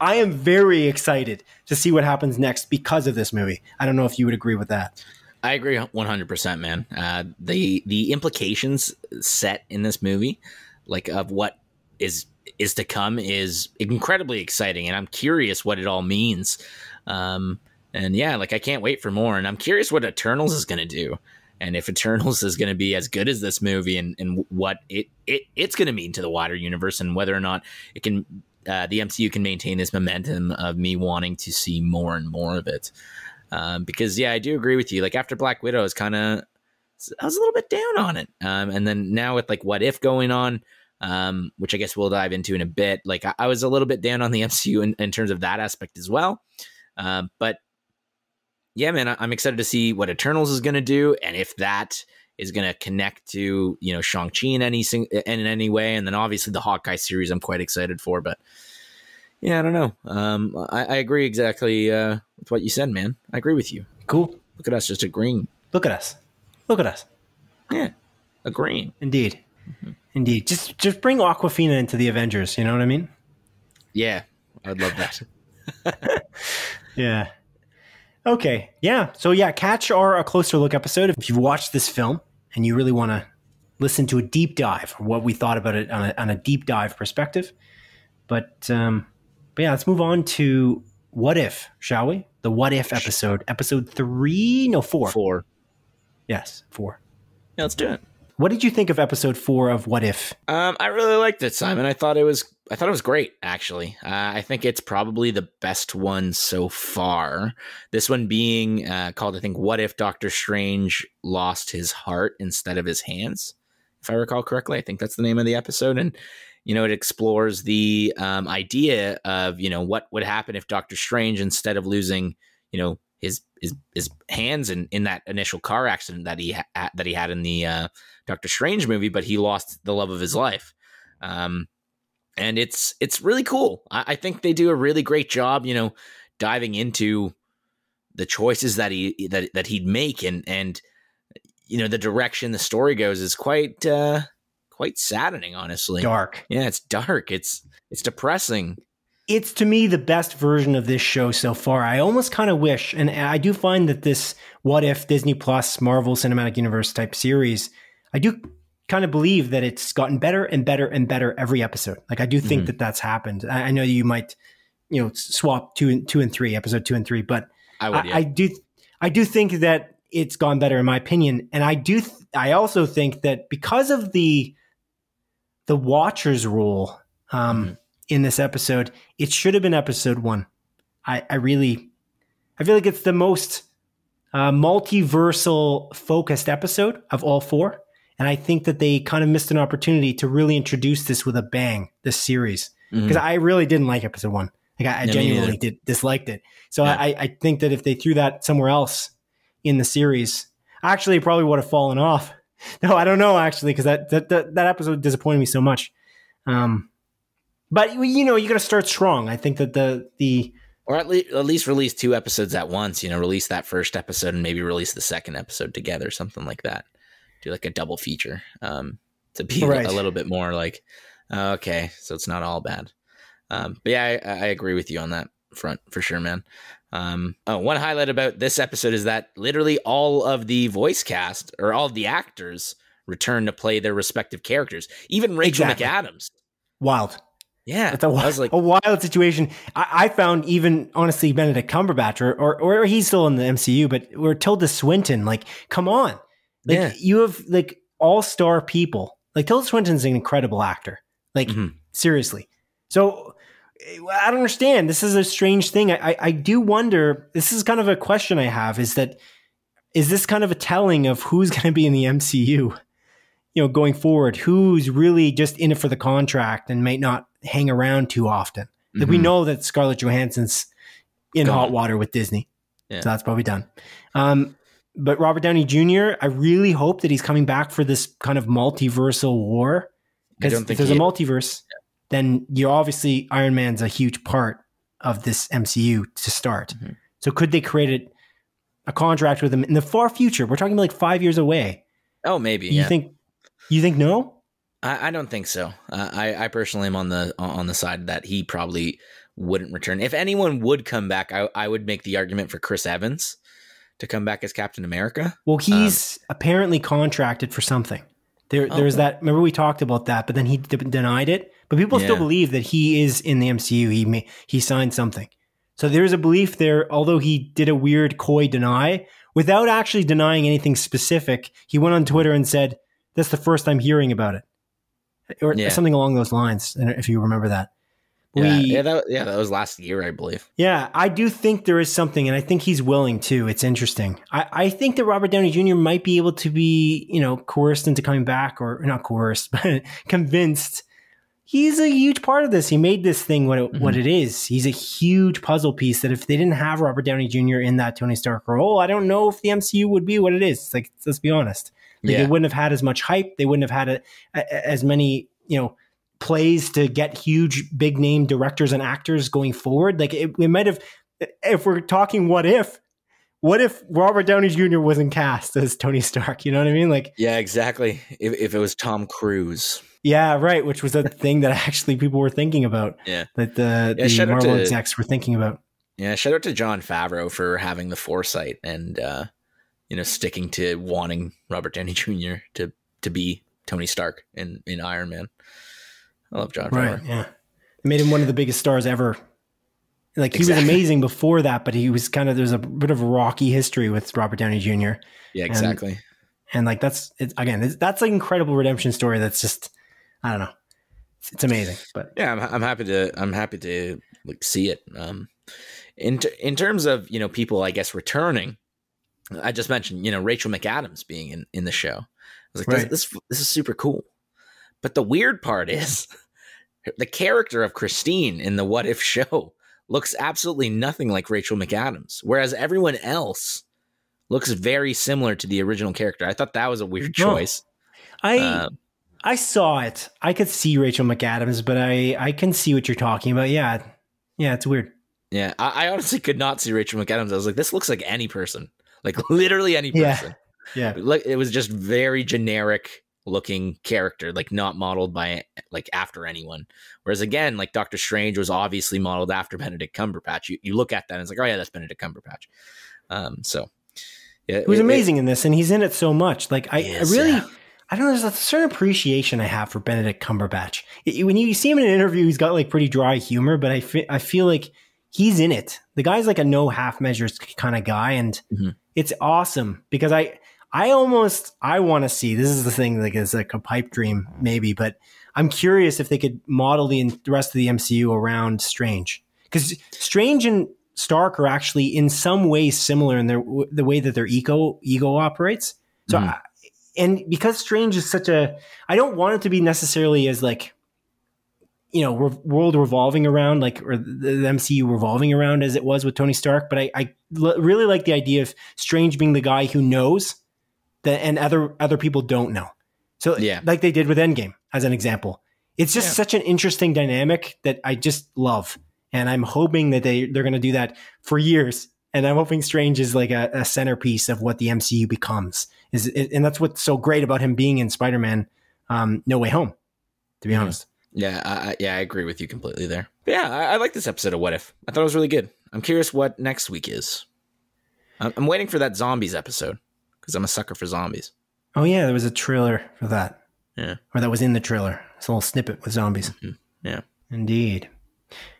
I am very excited to see what happens next because of this movie. I don't know if you would agree with that. I agree 100%, man. Uh, the the implications set in this movie, like of what is is to come, is incredibly exciting, and I'm curious what it all means. Um, and yeah, like I can't wait for more, and I'm curious what Eternals is going to do, and if Eternals is going to be as good as this movie, and and what it it it's going to mean to the wider universe, and whether or not it can. Uh, the MCU can maintain this momentum of me wanting to see more and more of it um, because yeah, I do agree with you. Like after Black Widow, is kind of I was a little bit down on it, um, and then now with like What If going on, um, which I guess we'll dive into in a bit. Like I, I was a little bit down on the MCU in, in terms of that aspect as well, um, but yeah, man, I, I'm excited to see what Eternals is going to do, and if that is going to connect to you know Shang Chi in any sing- in any way, and then obviously the Hawkeye series, I'm quite excited for, but. Yeah, I don't know. Um, I, I agree exactly uh, with what you said, man. I agree with you. Cool. Look at us just agreeing. Look at us. Look at us. Yeah, agreeing. Indeed. Indeed. Just just bring Awkwafina into the Avengers, you know what I mean? Yeah, I'd love that. Yeah. Okay. Yeah. So yeah, catch our a closer look episode if you've watched this film and you really want to listen to a deep dive, what we thought about it on a, on a deep dive perspective. But um, but yeah, let's move on to what if, shall we? The what if episode, episode three, no four. Four. Yes, four. Yeah, let's do it. What did you think of episode four of What If? Um, I really liked it, Simon. I thought it was. I thought it was great. Actually, uh, I think it's probably the best one so far. This one being uh, called, I think, "What if Doctor Strange lost his heart instead of his hands?" If I recall correctly, I think that's the name of the episode, and you know, it explores the um, idea of you know what would happen if Doctor Strange, instead of losing, you know, his his his hands in in that initial car accident that he ha- that he had in the uh, Doctor Strange movie, but he lost the love of his life. Um, and it's it's really cool. I, I think they do a really great job, you know, diving into the choices that he that that he'd make and and you know the direction the story goes is quite uh quite saddening honestly Dark. yeah it's dark it's it's depressing it's to me the best version of this show so far. I almost kind of wish, and I do find that this What If Disney Plus Marvel Cinematic Universe type series, I do kind of believe that it's gotten better and better and better every episode. Like I do think Mhm. that that's happened. I, I know you might, you know, swap two and two and three, episode two and three, but i would I, yeah. I do, I do think that it's gone better in my opinion, and I do. Th- I also think that because of the the Watchers rule um, Mhm. in this episode, it should have been episode one. I, I really, I feel like it's the most uh, multiversal focused episode of all four, and I think that they kind of missed an opportunity to really introduce this with a bang. This series because I really didn't like episode one. Like I, I genuinely did disliked it. So Yeah. I, I think that if they threw that somewhere else in the series, actually it probably would have fallen off. No, I don't know actually because that, that that that episode disappointed me so much. Um, but you know you got to start strong. I think that the the or at least at least release two episodes at once you know release that first episode and maybe release the second episode together something like that do like a double feature um to be Right. a little bit more like uh, okay so it's not all bad um but yeah I, I agree with you on that front for sure man um oh one highlight about this episode is that literally all of the voice cast or all of the actors return to play their respective characters even rachel Exactly. mcadams wild. yeah It's a, wild, was like a wild situation. I, I found even honestly Benedict Cumberbatch or, or or he's still in the MCU, but or Tilda Swinton. Like, come on, like Yeah. you have like all star people. Like Tilda Swinton's an incredible actor. Like Mhm. seriously, So I don't understand. This is a strange thing. I, I, I do wonder. This is kind of a question I have: is that is this kind of a telling of who's going to be in the MCU? You know, going forward, who's really just in it for the contract and might not hang around too often. Like we Mhm. know that Scarlett Johansson's in Gone. hot water with Disney, Yeah. so that's probably done. Um, but Robert Downey Jr., I really hope that he's coming back for this kind of multiversal war. Because if there's a multiverse, then you obviously Iron Man's a huge part of this MCU to start. Mhm. So could they create a, a contract with him in the far future? We're talking about like five years away. Oh, maybe. You yeah. think? You think no? I, I don't think so. Uh, I, I personally am on the on the side that he probably wouldn't return. If anyone would come back, I, I would make the argument for Chris Evans to come back as Captain America. Well, um, he's apparently contracted for something. There, Oh. there's that. Remember we talked about that, but then he d- denied it. But people still believe that he is in the MCU. He may, he signed something. So there's a belief there. Although he did a weird coy deny without actually denying anything specific, he went on Twitter and said, "That's the first I'm hearing about it," or Yeah. something along those lines. If you remember that. Yeah, We- yeah, that, yeah, that was last year, I believe. yeah, I do think there is something, and I think he's willing too. It's interesting. I, I think that Robert Downey Jr. might be able to be, you know, coerced into coming back, or not coerced, but convinced. He's a huge part of this. He made this thing what it, what mm-hmm. it is. He's a huge puzzle piece that if they didn't have Robert Downey Jr. in that Tony Stark role, I don't know if the MCU would be what it is. Like, let's be honest. Like, yeah, They wouldn't have had as much hype. They wouldn't have had a, a, as many, you know, plays to get huge, big name directors and actors going forward. Like it, we might have, if we're talking what if, what if Robert Downey Jr. wasn't cast as Tony Stark? You know what I mean? Like, yeah, exactly. If, if it was Tom Cruise, yeah, right. Which was a thing that actually people were thinking about. Yeah. That the, Yeah, the Marvel to- execs were thinking about. yeah. Shout out to Jon Favreau for having the foresight and uh, you know sticking to wanting Robert Downey Jr. to to be Tony Stark in in Iron Man. I love Jon Right. Favreau. Yeah. It made him one of the biggest stars ever. Like he Exactly. was amazing before that, but he was kind of there's a bit of a rocky history with Robert Downey Jr. Yeah, exactly. and like that's it's, again it's, that's an incredible redemption story that's just i don't know it's, it's amazing but yeah, I'm, I'm happy to I'm happy to like see it. Um, in t- in terms of you know people, I guess returning. I just mentioned you know Rachel McAdams being in in the show. I was like, Right. this, this this is super cool. But the weird part is the character of Christine in the What If show looks absolutely nothing like Rachel McAdams, whereas everyone else looks very similar to the original character. I thought that was a weird No. choice. i Um, i saw it i could see rachel mcadams but i i can see what you're talking about yeah yeah it's weird Yeah, I, I honestly could not see Rachel McAdams. I was like, this looks like any person, like literally any person. Yeah. yeah Like it was just very generic looking character, like not modeled by like after anyone. Whereas again, like Doctor Strange was obviously modeled after Benedict Cumberbatch. You, you look at that and it's like, oh yeah, that's Benedict Cumberbatch. Um, so yeah, he was it- amazing in this and he's in it so much like i, Yes, I really yeah. I don't know. There's a certain appreciation I have for Benedict Cumberbatch. It- when you see him in an interview, he's got like pretty dry humor, but I fe- I feel like he's in it. The guy's like a no half measures kind of guy, and Mhm. it's awesome because I I almost I want to see. This is the thing, like it's like a pipe dream maybe, but I'm curious if they could model the, the rest of the MCU around Strange because Strange and Stark are actually in some ways similar in their the way that their ego ego operates. So, Mhm. I, and because Strange is such a, I don't want it to be necessarily as like, you know, re- world revolving around like or the, the MCU revolving around as it was with Tony Stark. But I, I l- really like the idea of Strange being the guy who knows that, and other other people don't know. So Yeah. like they did with Endgame as an example. It's just Yeah. such an interesting dynamic that I just love. And I'm hoping that they, they're going to do that for years. And I'm hoping Strange is like a, a centerpiece of what the MCU becomes. Is And that's what's so great about him being in Spider Man um, No Way Home, to be Mhm. honest. Yeah, I, I- yeah, I agree with you completely there. But yeah, I, I like this episode of What If. I thought it was really good. I'm curious what next week is. I'm, I'm waiting for that zombies episode because I'm a sucker for zombies. Oh, yeah, there was a trailer for that. Yeah. Or that was in the trailer. It's a little snippet with zombies. Mhm. Yeah. Indeed.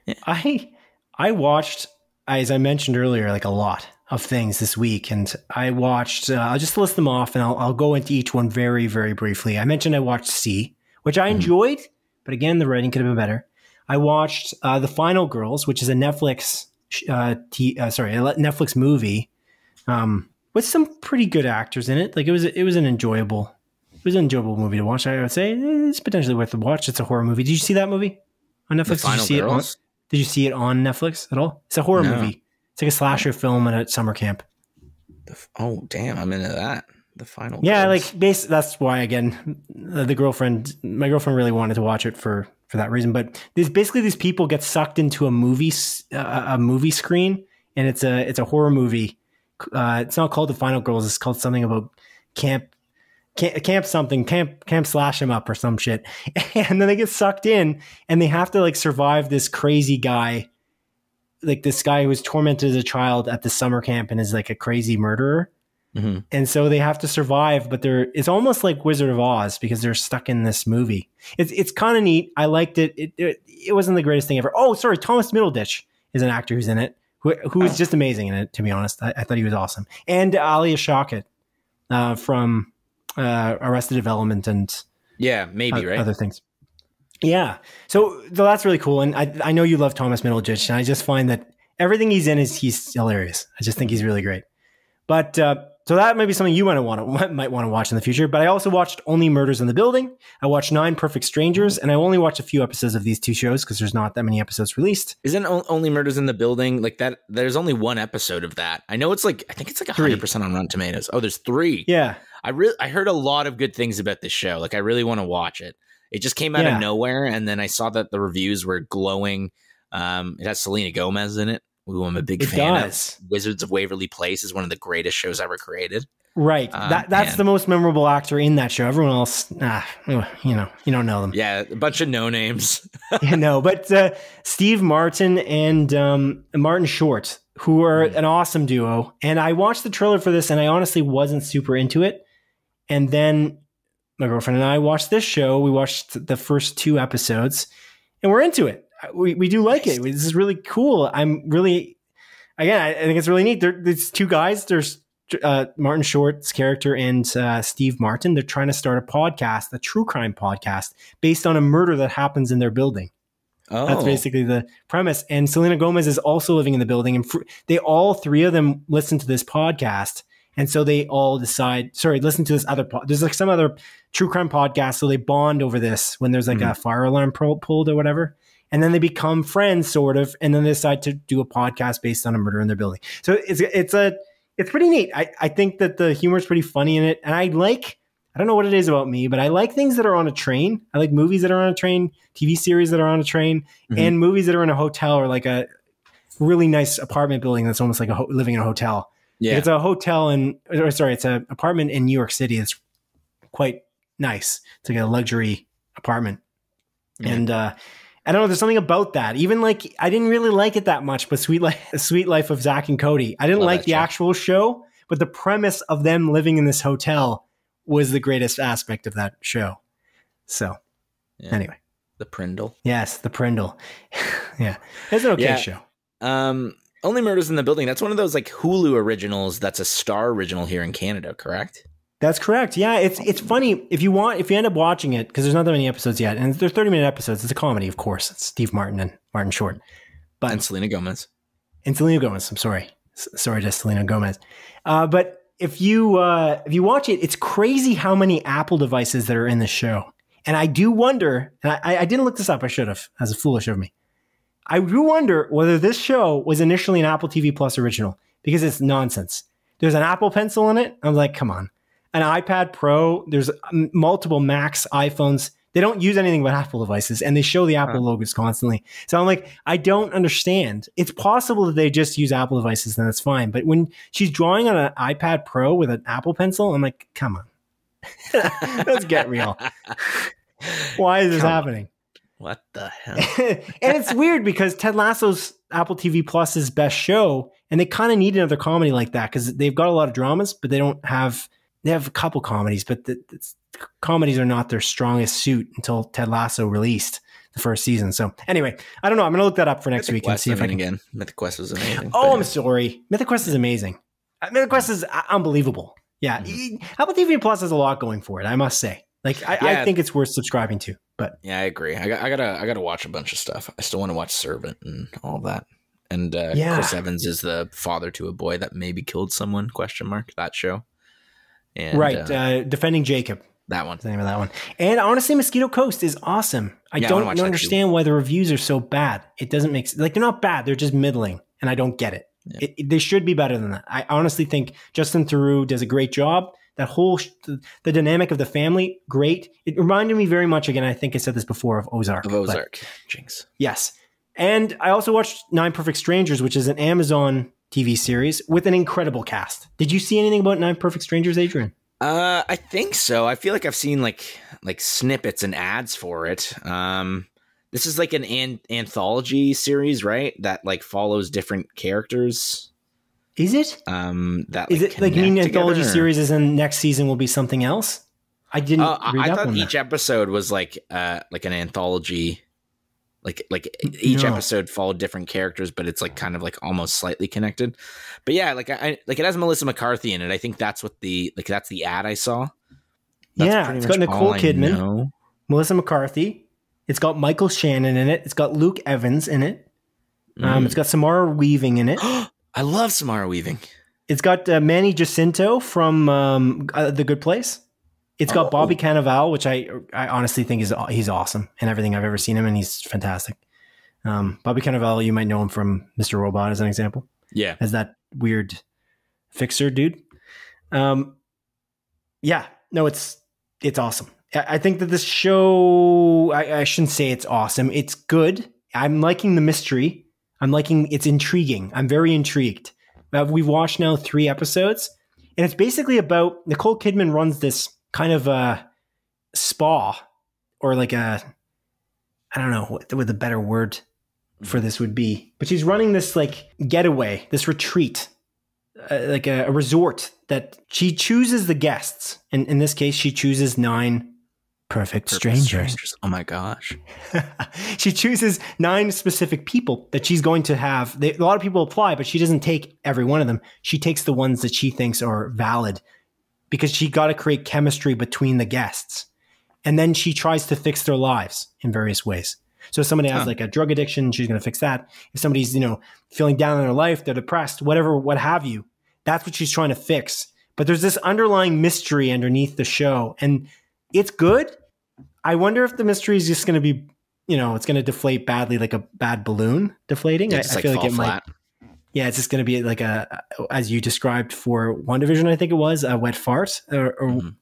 Yeah. I I watched, as I mentioned earlier, like a lot of things this week, and I watched. Uh, I'll just list them off, and I'll I'll go into each one very very briefly. I mentioned I watched See, which I Mhm. enjoyed, but again, the writing could have been better. I watched uh, The Final Girls, which is a Netflix, uh, t- uh, sorry, a Netflix movie, um, with some pretty good actors in it. Like it was, it was an enjoyable, it was an enjoyable movie to watch. I would say it's potentially worth the watch. It's a horror movie. Did you see that movie on Netflix? Did you see Girls? it on? Did you see it on Netflix at all? It's a horror No. movie. It's like a slasher film at a summer camp. F- oh damn, I'm into that. The final. Yeah, Girls. like base. That's why again, the the girlfriend, my girlfriend really wanted to watch it for for that reason. But there's basically these people get sucked into a movie uh, a movie screen, and it's a it's a horror movie. Uh, it's not called the Final Girls. It's called something about camp. Camp, camp something camp camp slash them up or some shit and then they get sucked in and they have to like survive this crazy guy like this guy who was tormented as a child at the summer camp and is like a crazy murderer Mhm. and so they have to survive but they're it's almost like wizard of oz because they're stuck in this movie it's it's kind of neat i liked it. it it it wasn't the greatest thing ever oh sorry thomas middleditch is an actor who's in it who, who is just amazing in it to be honest. I, I thought he was awesome. And alia shawkat uh, from uh, arrested development and yeah, maybe right. other things. Yeah. So, so that's really cool. And I, I know you love thomas middleditch and i just find that everything he's in is he's hilarious. I just think he's really great. But uh, so that might be something you might want to might want to watch in the future. But I also watched Only Murders in the Building. I watched Nine Perfect Strangers, and I only watched a few episodes of these two shows because there's not that many episodes released. Isn't only murders in the building like that? There's only one episode of that. I know it's like I think it's like hundred percent on Rotten Tomatoes. Oh, there's three. Yeah, I really I heard a lot of good things about this show. Like I really want to watch it. It just came out Yeah. of nowhere, and then I saw that the reviews were glowing. Um, it has Selena Gomez in it, who I'm a big it fan does. of. Wizards of Waverly Place is one of the greatest shows ever created. Right. Um, that that's man. the most memorable actor in that show. Everyone else, ah, you know, you don't know them. Yeah, a bunch of no names. you know, but uh, Steve Martin and um, Martin Short, who are an awesome duo. And I watched the trailer for this and I honestly wasn't super into it. And then my girlfriend and I watched this show. We watched the first two episodes and we're into it. We, we do like it. This is really cool. I'm really, again, I I think it's really neat. There, there's two guys. There's uh, Martin Short's character and uh, Steve Martin. They're trying to start a podcast, a true crime podcast based on a murder that happens in their building. Oh, That's basically the premise. And Selena Gomez is also living in the building, and fr- they all three of them listen to this podcast, and so they all decide. Sorry, listen to this other. Po- there's like some other true crime podcast, so they bond over this when there's like a fire alarm pro- pulled or whatever, and then they become friends, sort of, and then they decide to do a podcast based on a murder in their building. So it's it's a it's pretty neat. I I think that the humor is pretty funny in it, and I like. I don't know what it is about me, but I like things that are on a train. I like movies that are on a train, TV series that are on a train, Mhm. and movies that are in a hotel or like a really nice apartment building that's almost like a ho- living in a hotel. yeah. It's a hotel in, or sorry, it's an apartment in New York City. It's quite nice. It's like a luxury apartment, Yeah. and uh, I don't know. There's something about that. Even like I didn't really like it that much, but Suite Life, Suite Life of Zach and Cody. I didn't Love like the show. actual show, but the premise of them living in this hotel was the greatest aspect of that show. So Yeah. anyway, the Prindle. yes, the Prindle. yeah, it's an okay Yeah. show. Um, only murders in the building. That's one of those like Hulu originals. That's a Star original here in Canada, correct? That's correct. Yeah, it's it's funny if you want if you end up watching it because there's not that many episodes yet, and they're 30 minute episodes. It's a comedy, of course. It's Steve Martin and Martin Short, but and Selena Gomez. and Selena Gomez. I'm sorry, S- sorry to Selena Gomez. Uh, but if you uh, if you watch it, it's crazy how many Apple devices that are in the show. And I do wonder, and I, I didn't look this up. I should have. As a foolish of me. I do wonder whether this show was initially an Apple TV Plus original because it's nonsense. There's an Apple Pencil in it. I'm like, come on. An iPad Pro. There's um, multiple Macs, iPhones. They don't use anything but Apple devices, and they show the Apple Huh. logos constantly. So I'm like, I don't understand. It's possible that they just use Apple devices, and that's fine. But when she's drawing on an iPad Pro with an Apple Pencil, I'm like, come on, let's get real. Why is this Come on. happening? What the hell? and it's weird because Ted Lasso's Apple TV Plus's best show, and they kind of need another comedy like that because they've got a lot of dramas, but they don't have. They have a couple comedies, but the, it's, comedies are not their strongest suit until Ted Lasso released the first season. So anyway, I don't know. I'm gonna look that up for next Mythic week and Quest, see if I mean, can. again. Mythic Quest was amazing. Oh, I'm sorry. Mythic Quest is amazing. Uh, Mythic Quest is uh, unbelievable. Yeah, Mhm. E- Apple TV Plus has a lot going for it. I must say. Like I, I think it's worth subscribing to. But Yeah, I agree. I, got, I gotta I gotta watch a bunch of stuff. I still want to watch Servant and all that. And uh, Yeah. Chris Evans is the father to a boy that maybe killed someone? Question mark. That show. And, right, uh, uh, defending Jacob. that one. That's the name of that one. And honestly, Mosquito Coast is awesome. I Yeah, don't too. understand why the reviews are so bad. It doesn't make like they're not bad. They're just middling, and I don't get it. Yeah. It, it- they should be better than that. I honestly think Justin Theroux does a great job. That whole the, dynamic of the family, great. It reminded me very much. Again, I think I said this before of Ozark. Of but- Ozark. Jinx. Yes. And I also watched Nine Perfect Strangers, which is an Amazon TV series with an incredible cast. Did you see anything about Nine Perfect Strangers, Adrian? Uh, I think so. I feel like I've seen like like snippets and ads for it. Um, this is like an, an anthology series, right? That like follows different characters. Is it? Um, that Is it like you mean anthology together, series is in next season will be something else? I didn't Uh, I- read I up thought each that. episode was like uh like an anthology. Like like each No. episode followed different characters, but it's like kind of like almost slightly connected. But yeah, like I like it has Melissa McCarthy in it. I think that's what the like that's the ad I saw. That's Yeah, it's got Nicole Kidman. Melissa McCarthy. It's got Michael Shannon in it. It's got Luke Evans in it. Um, Mm. It's got Samara Weaving in it. I love Samara Weaving. It's got uh, Manny Jacinto from um, uh, The Good Place. It's got Oh. Bobby Cannavale, which I I honestly think is he's awesome and everything I've ever seen him, and he's fantastic. Um, Bobby Cannavale, you might know him from Mr. Robot as an example, Yeah. as that weird fixer dude. Um, yeah, no, it's it's awesome. I, I think that this show, I, I shouldn't say it's awesome. It's good. I'm liking the mystery. I'm liking it's intriguing. I'm very intrigued. Uh, we've watched now three episodes, and it's basically about Nicole Kidman runs this kind of a spa or like a I don't know what, what the better word for this would be, but she's running this like getaway, this retreat, uh, like a, a resort that she chooses the guests. And in this case, she chooses nine perfect, strangers. Oh my gosh. she chooses nine specific people that she's going to have. They, a lot of people apply, but she doesn't take every one of them. She takes the ones that she thinks are valid because she got to create chemistry between the guests. And then she tries to fix their lives in various ways. So if somebody has Huh. like a drug addiction, she's going to fix that. If somebody's, you know, feeling down in their life, they're depressed, whatever, what have you, that's what she's trying to fix. But there's this underlying mystery underneath the show and it's good. I wonder if the mystery is just going to be, you know, it's going to deflate badly like a bad balloon deflating. Yeah, I, just I like feel fall like it might flat. Yeah, it's just going to be like a, as you described for one division, I think it was a wet fart, or, or Mhm.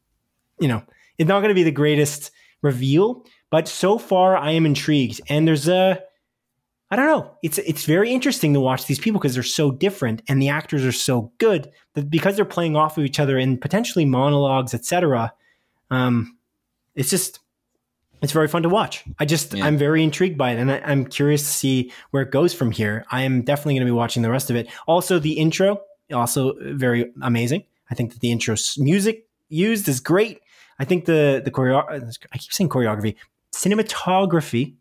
you know, it's not going to be the greatest reveal. But so far, I am intrigued, and there's a, I don't know, it's it's very interesting to watch these people because they're so different, and the actors are so good that because they're playing off of each other and potentially monologues, etc. Um, it's just. It's very fun to watch. I just, Yeah. I'm very intrigued by it, and I, I'm curious to see where it goes from here. I am definitely going to be watching the rest of it. Also, the intro, also very amazing. I think that the intro music used is great. I think the the choreo- I keep saying choreography, cinematography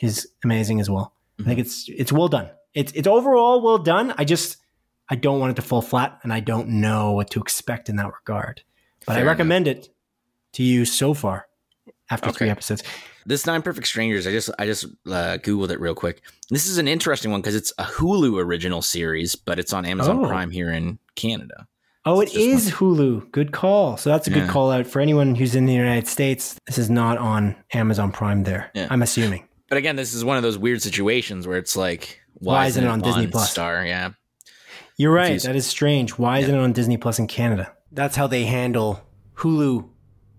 is amazing as well. I think mm-hmm. it's it's well done. It's it's overall well done. I just I don't want it to fall flat, and I don't know what to expect in that regard. But Fair I enough. recommend it to you so far after three Okay. episodes. This Nine Perfect Strangers, I just I just uh, googled it real quick. This is an interesting one because it's a Hulu original series, but it's on Amazon Oh. Prime here in Canada. Oh, just is Hulu. Good call. So that's a good call out for anyone who's in the United States. This is not on Amazon Prime there. Yeah. I'm assuming. But again, this is one of those weird situations where it's like, why, Why isn't it on Disney Plus? Star, yeah. You're right. Confused. That is strange. Why isn't it on Disney Plus in Canada? That's how they handle Hulu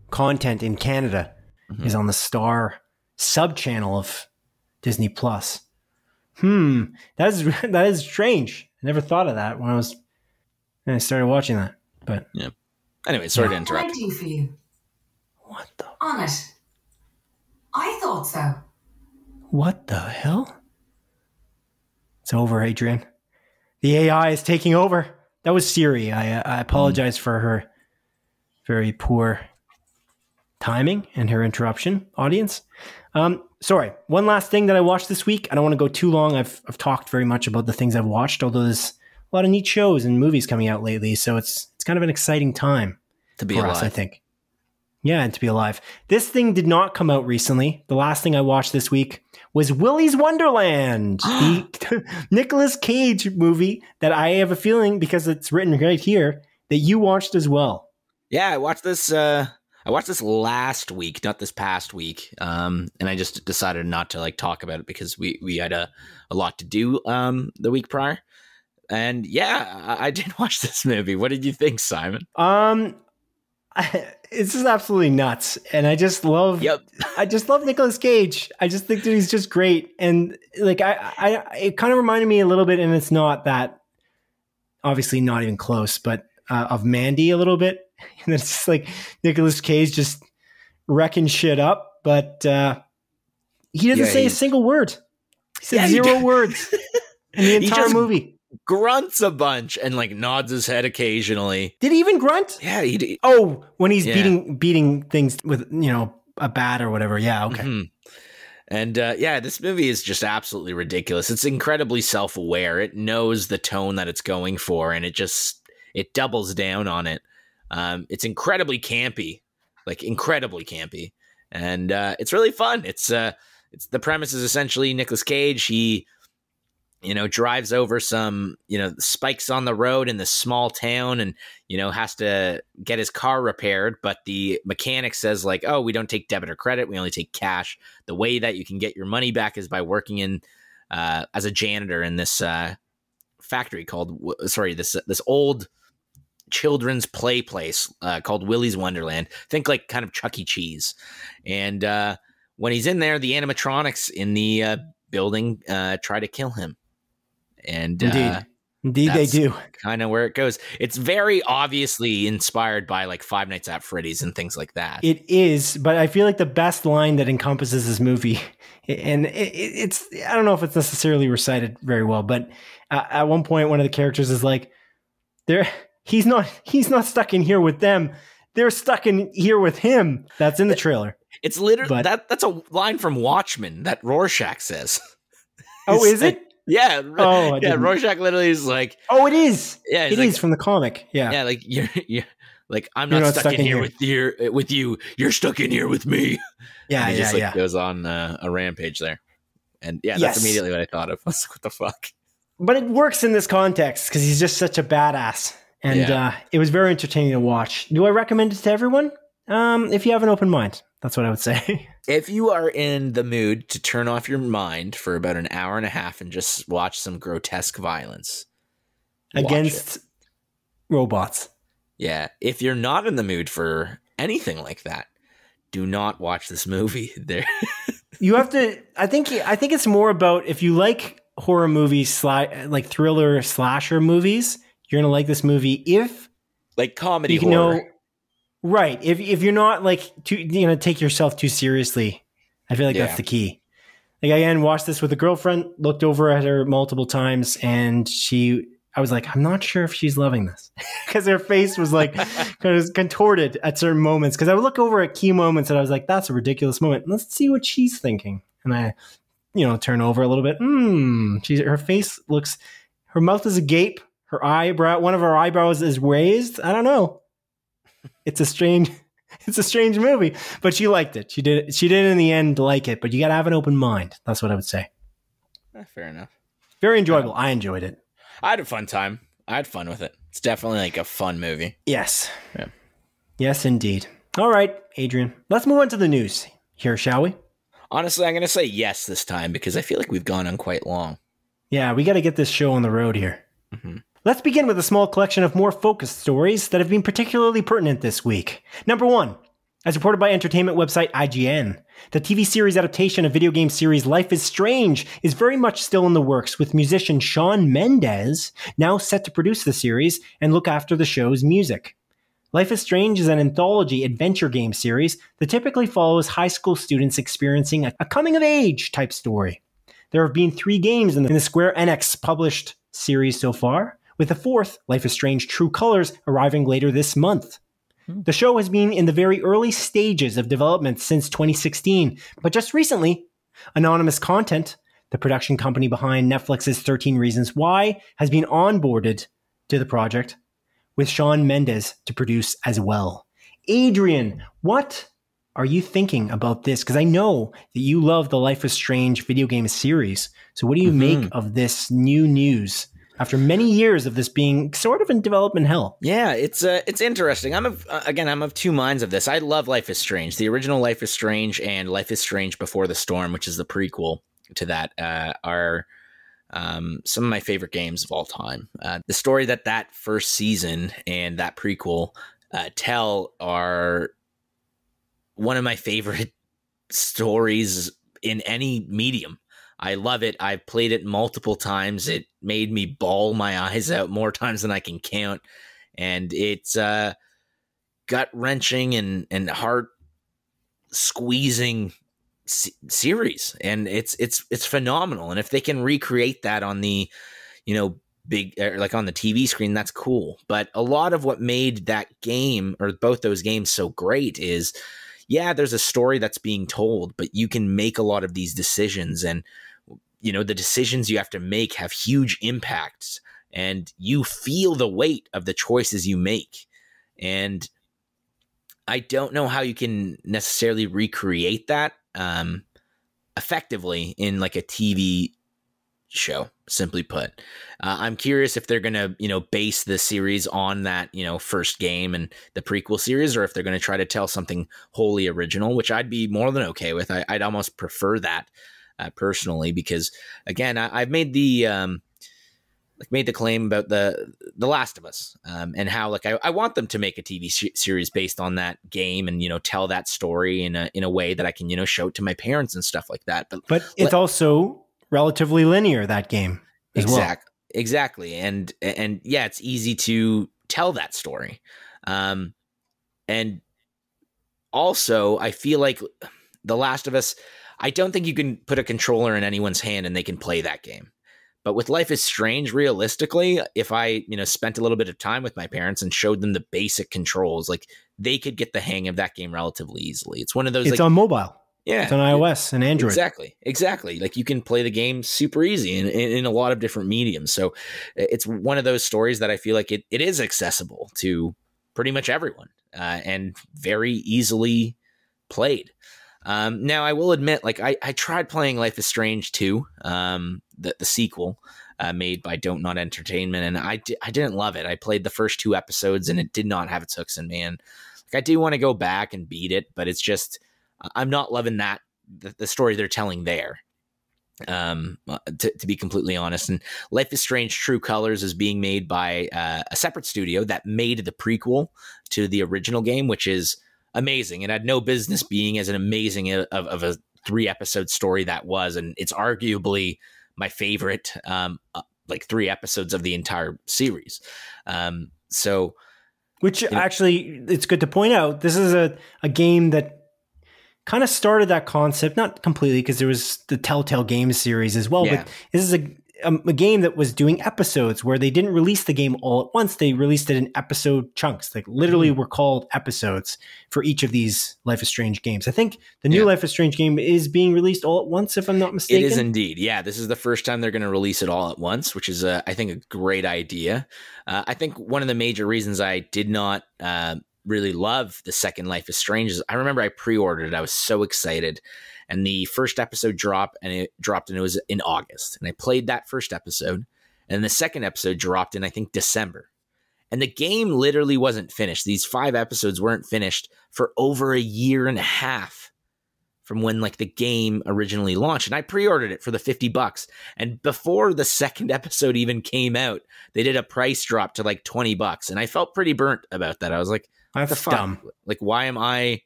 content in Canada. Mhm. Is on the Star sub channel of Disney Plus. Hmm, that is that is strange. I never thought of that when I was when I started watching that. But yeah. Anyway, sorry to What interrupt. do for you? what the On it. I thought so. what the hell? It's over, Adrian. The AI is taking over. That was Siri. I I apologize for her very poor timing and her interruption, audience. Um, sorry. One last thing that I watched this week. I don't want to go too long. I've I've talked very much about the things I've watched, although there's a lot of neat shows and movies coming out lately, so it's it's kind of an exciting time To be for alive. us, I think. Yeah, and to be alive. This thing did not come out recently. The last thing I watched this week was Willy's Wonderland, the Nicolas Cage movie that I have a feeling because it's written right here that you watched as well. Yeah, I watched this. Uh, I watched this last week, not this past week, um, and I just decided not to like talk about it because we we had a, a lot to do um, the week prior. And yeah, I, I did watch this movie. What did you think, Simon? Um, I, it's just absolutely nuts, and I just love. Yep. I just love Nicolas Cage. I just think that he's just great, and like I, I, it kind of reminded me a little bit, and it's not that, obviously not even close, but uh, of Mandy a little bit, and it's just like Nicolas Cage just wrecking shit up, but uh, he doesn't Yeah, say a single word. He said Yeah, zero does. words in the He entire just- movie. Grunts a bunch and like nods his head occasionally. Did he even grunt? Yeah, he did. Oh, when he's Yeah. beating beating things with you know a bat or whatever. Yeah, okay. Mhm. And uh, yeah, this movie is just absolutely ridiculous. It's incredibly self-aware. It knows the tone that it's going for, and it just it doubles down on it. Um, it's incredibly campy, like incredibly campy, and uh, it's really fun. It's uh, it's the premise is essentially Nicolas Cage. He you know drives over some you know spikes on the road in this small town and you know has to get his car repaired but the mechanic says like oh we don't take debit or credit we only take cash the way that you can get your money back is by working in uh, as a janitor in this uh, factory called sorry this this old children's play place uh, called Willy's Wonderland. Think like kind of Chuck E. Cheese. And uh, when he's in there, the animatronics in the uh, building uh, try to kill him. And Indeed, uh, indeed, they do. kind of where it goes. It's very obviously inspired by like Five Nights at Freddy's and things like that. It is, but I feel like the best line that encompasses this movie, and it, it, it's I don't know if it's necessarily recited very well, but uh, at one point, one of the characters is like, "There, he's not, he's not stuck in here with them. They're stuck in here with him." That's in the trailer. it's literally but- that. That's a line from Watchmen that Rorschach says. Oh, is it? Yeah. Oh, I yeah. didn't- Rorschach literally is like, Oh, it is. yeah, It he's is from the comic. Yeah. yeah, like you're, you're like I'm not, not stuck, in, here, with you. With you, you're stuck in here with me. Yeah. Yeah. just like yeah. goes on uh, a rampage there, and yeah, Yes. that's immediately what I thought of. I was like, what the fuck? But it works in this context because he's just such a badass, and Yeah. uh, it was very entertaining to watch. Do I recommend it to everyone? Um, if you have an open mind, that's what I would say. If you are in the mood to turn off your mind for about an hour and a half and just watch some grotesque violence. Against robots. yeah. If you're not in the mood for anything like that, do not watch this movie. There, You have to. I think. I think it's more about if you like horror movies, sli- like thriller slasher movies. You're gonna like this movie if like comedy you horror. know. Right. If if you're not like too, you know, take yourself too seriously. I feel like Yeah. that's the key. Like i again, watched this with a girlfriend, looked over at her multiple times, and she. I was like, I'm not sure if she's loving this because her face was like kind of contorted at certain moments. Because I would look over at key moments and I was like, that's a ridiculous moment. Let's see what she's thinking. And I, you know, turn over a little bit. Hmm. She's her face looks, her mouth is agape. Her eyebrow, one of her eyebrows is raised. I don't know. It's a strange, it's a strange movie, but she liked it. She did. She did in the end like it. But you got to have an open mind. That's what I would say. Eh, Fair enough. Very enjoyable. I enjoyed it. I had a fun time. I had fun with it. It's definitely like a fun movie. Yes. Yeah. Yes, indeed. All right, Adrian. Let's move on to the news here, shall we? Honestly, I'm going to say yes this time because I feel like we've gone on quite long. Yeah, we got to get this show on the road here. Mhm. Let's begin with a small collection of more focused stories that have been particularly pertinent this week. Number one, as reported by entertainment website IGN, the TV series adaptation of video game series Life is Strange is very much still in the works, with musician Shawn Mendes now set to produce the series and look after the show's music. Life is Strange is an anthology adventure game series that typically follows high school students experiencing a, coming of age type story. There have been three games in the Square Enix published series so far, with the fourth, Life is Strange True Colors, arriving later this month. The show has been in the very early stages of development since 2016, but just recently, Anonymous Content, the production company behind Netflix's 13 Reasons Why, has been onboarded to the project with Shawn Mendes to produce as well. Adrian, what are you thinking about this? Because I know that you love the Life is Strange video game series. So, what do you Mhm. make of this new news after many years of this being sort of in development hell? Yeah, it's uh, it's interesting. I'm of uh, again, I'm of two minds of this. I love Life is Strange, the original Life is Strange, and Life is Strange Before the Storm, which is the prequel to that, uh, are um, some of my favorite games of all time. Uh, the story that that first season and that prequel uh, tell are one of my favorite stories in any medium. I love it. I've played it multiple times. It made me bawl my eyes out more times than I can count. And it's uh, gut wrenching and, and heart squeezing se- series. And it's, it's, it's phenomenal. And if they can recreate that on the, you know, big, er, like on the TV screen, that's cool. But a lot of what made that game or both those games so great is, yeah, there's a story that's being told, but you can make a lot of these decisions and you know the decisions you have to make have huge impacts and you feel the weight of the choices you make. And i don't know how you can necessarily recreate that um effectively in like a tv show simply put. Uh, i'm curious if they're gonna you know base the series on that you know first game and the prequel series or if they're gonna try to tell something wholly original which i'd be more than okay with. I, i'd almost prefer that uh, personally because again I, have made the um, like made the claim about the the Last of Us um, and how like I, I want them to make a TV sh- series based on that game and you know tell that story in a in a way that I can you know show it to my parents and stuff like that. But But it's also relatively linear, that game as well. exactly, and and yeah, it's easy to tell that story, um, and also I feel like the Last of Us. I don't think you can put a controller in anyone's hand and they can play that game. But with Life is Strange, realistically, if I, you know, spent a little bit of time with my parents and showed them the basic controls, like they could get the hang of that game relatively easily. It's one of those It's like on mobile. yeah, It's on iOS and Android. Exactly, exactly. Like you can play the game super easy in, in, in a lot of different mediums. So it's one of those stories that I feel like it, it is accessible to pretty much everyone uh, and very easily played. Um, now I will admit, like I, I tried playing Life is Strange 2, um, the, the sequel uh, made by Dontnod Entertainment, and I, di- I didn't love it. I played the first two episodes and it did not have its hooks in me. And like I do want to go back and beat it, but it's just I'm not loving that the, the story they're telling there. Um, to, to be completely honest, and Life is Strange: True Colors is being made by uh, a separate studio that made the prequel to the original game, which is amazing and had no business being as an amazing of, of a three episode story that was, and it's arguably my favorite, um, uh, like three episodes of the entire series. Um, so Which know- actually, it's good to point out. This is a, a game that kind of started that concept, not completely, because there was the Telltale Games series as well. Yeah. But this is a, a, a game that was doing episodes where they didn't release the game all at once. They released it in episode chunks, like literally Mm-hmm. were called episodes for each of these Life is Strange games. I think the new Yeah. Life is Strange game is being released all at once, if I'm not mistaken. It is indeed. Yeah, this is the first time they're going to release it all at once, which is, uh, I think, a great idea. Uh, I think one of the major reasons I did not uh, really love the second Life is Strange is I remember I pre-ordered it. I was so excited, and the first episode dropped, and it dropped, and it was in August, and I played that first episode, and the second episode dropped in I think December. And the game literally wasn't finished. These five episodes weren't finished for over a year and a half from when like the game originally launched and i pre-ordered it for the 50 bucks and before the second episode even came out they did a price drop to like 20 bucks and i felt pretty burnt about that i was like That's dumb. like why am i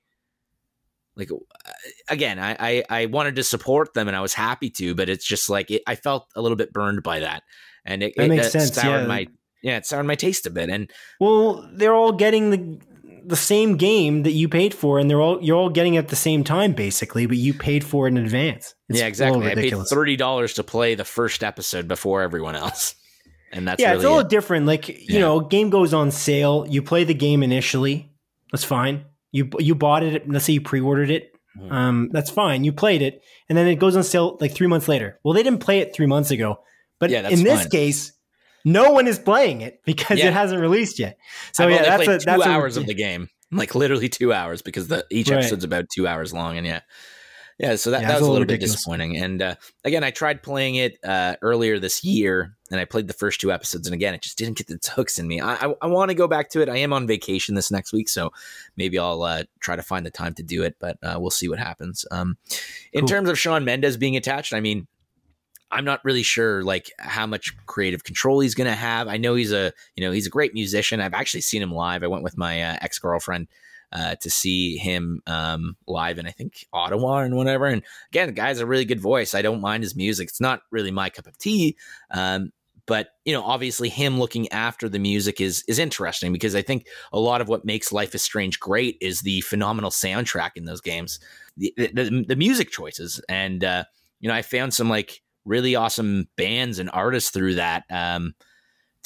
like again I, I i wanted to support them and i was happy to but it's just like it, i felt a little bit burned by that and it, That it, makes uh, sense, soured yeah. my yeah it soured my taste a bit and Well, they're all getting the the same game that you paid for, and they're all you're all getting it at the same time, basically. But you paid for it in advance. It's yeah exactly i paid $30 to play the first episode before everyone else and that's yeah, really it's a little it. different. Like you Yeah. know, game goes on sale. You play the game initially. That's fine. You you bought it. Let's say you pre-ordered it. Mhm. Um, that's fine. You played it, and then it goes on sale like three months later. Well, they didn't play it three months ago, but Yeah, in this fine. case, no one is playing it because Yeah. it hasn't released yet. So I've yeah, that's a two that's a- hours of the game like literally two hours because the each Right. episode's about two hours long, and yeah, yeah. So that, Yeah, that was a little little bit disappointing. And uh, again, I tried playing it uh, earlier this year, and I played the first two episodes, and again, it just didn't get its hooks in me. I I, I want to go back to it. I am on vacation this next week, so maybe I'll uh, try to find the time to do it, but uh, we'll see what happens. Um, in Cool. terms of Shawn Mendes being attached, I mean. I'm not really sure like how much creative control he's going to have. I know he's a, you know, he's a great musician. I've actually seen him live. I went with my uh, ex-girlfriend uh, to see him um, live in I think Ottawa and whatever. And again, the guy has a really good voice. I don't mind his music. It's not really my cup of tea. Um, but you know, obviously, him looking after the music is is interesting because I think a lot of what makes Life is Strange great is the phenomenal soundtrack in those games, the the, the music choices, and uh, you know, I found some like really awesome bands and artists through that um,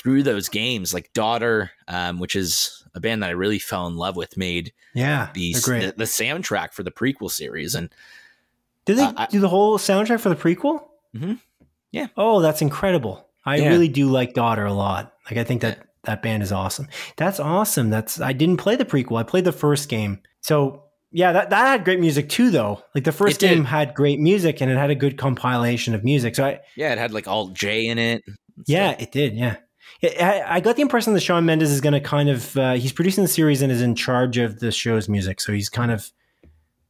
through those games, like Daughter, um, which is a band that I really fell in love with, made Yeah, the the, the soundtrack for the prequel series, and Did they Uh, I- do the whole soundtrack for the prequel? Mhm. Yeah. Oh, that's incredible. I Yeah. really do like Daughter a lot. Like I think that that band is awesome. That's awesome. That's I didn't play the prequel. I played the first game. So yeah, that, that had great music too though. Like the first game had great music and it had a good compilation of music. So I yeah, it had like Alt J in it. yeah, stuff. it did. Yeah. I, I got the impression that Shawn Mendes is going to kind of uh, he's producing the series and is in charge of the show's music. So he's kind of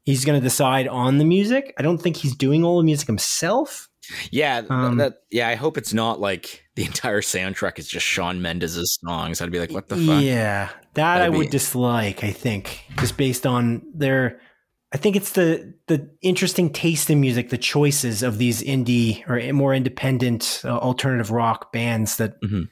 he's going to decide on the music. I don't think he's doing all the music himself. yeah, Um, that yeah. I hope it's not like the entire soundtrack is just Shawn Mendes' songs. I'd be like, what the fuck? Yeah, that That'd I would dislike. I think just based on their, I think it's the the interesting taste in music, the choices of these indie or more independent uh, alternative rock bands that Mhm.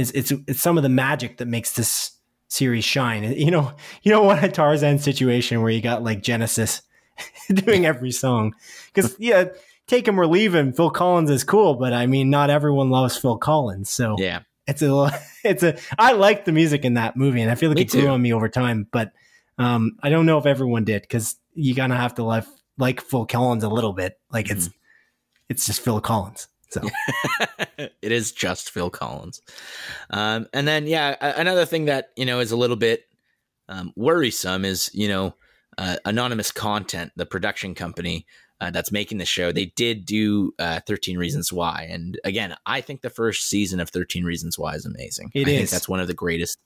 Is it's it's some of the magic that makes this series shine. You know, you don't want a Tarzan situation where you got like Genesis doing every song because yeah. Take him or leave him. Phil Collins is cool, but I mean, not everyone loves Phil Collins. So Yeah, it's a it's a I like the music in that movie and I feel like Me it grew too. on me over time, but um I don't know if everyone did because you gotta have to like like Phil Collins a little bit. Like it's Mm-hmm. it's just Phil Collins. So it is just Phil Collins. Um, and then, yeah, another thing that you know is a little bit um, worrisome is you know uh, anonymous content, the production company uh, that's making the show. They did do uh, Thirteen Reasons Why, and again, I think the first season of Thirteen Reasons Why is amazing. It I think that's one of the greatest.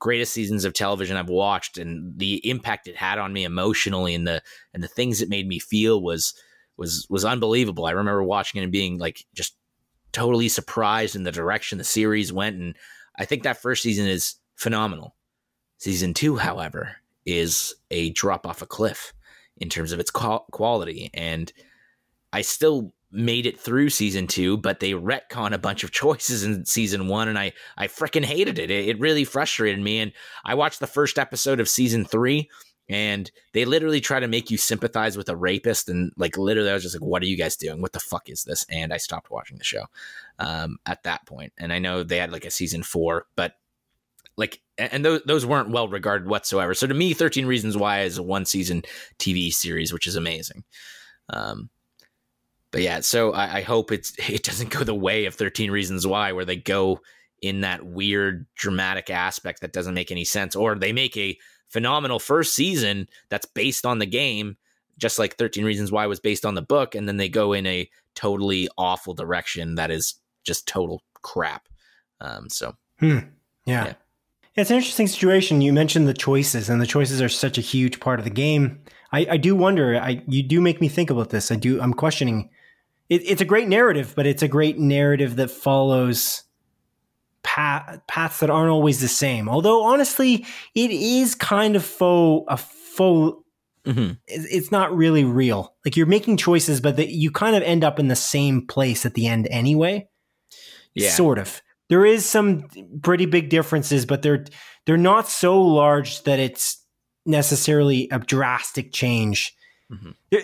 Greatest seasons of television I've watched, and the impact it had on me emotionally, and the and the things it made me feel was was was unbelievable. I remember watching it and being like just totally surprised in the direction the series went and I think that first season is phenomenal. Season 2, however, is a drop off a cliff in terms of its quality and I still made it through season 2 but they retcon a bunch of choices in season 1 and I I freaking hated it. it. It really frustrated me and I watched the first episode of season 3 and they literally try to make you sympathize with a rapist and like literally i was just like what are you guys doing? What the fuck is this? And i stopped watching the show um, at that point. And i know they had like a season four but like and those, those weren't well regarded whatsoever. So to me 13 reasons why is a one season tv series which is amazing. Um, but yeah so I, I hope it's it doesn't go the way of 13 reasons why where they go in that weird dramatic aspect that doesn't make any sense or they make a phenomenal first season that's based on the game, just like 13 Reasons Why was based on the book, and then they go in a totally awful direction that is just total crap. Um, so yeah. Yeah. It's an interesting situation. You mentioned the choices, and the choices are such a huge part of the game. I, I do wonder. I you do make me think about this. I do. I'm questioning. It, it's a great narrative, but it's a great narrative that follows path, paths that aren't always the same. Although honestly, it is kind of faux a faux. mhm. it's not really real. Like you're making choices, but that you kind of end up in the same place at the end anyway. yeah, Sort of. There is some pretty big differences, but they're they're not so large that it's necessarily a drastic change. Mhm. There,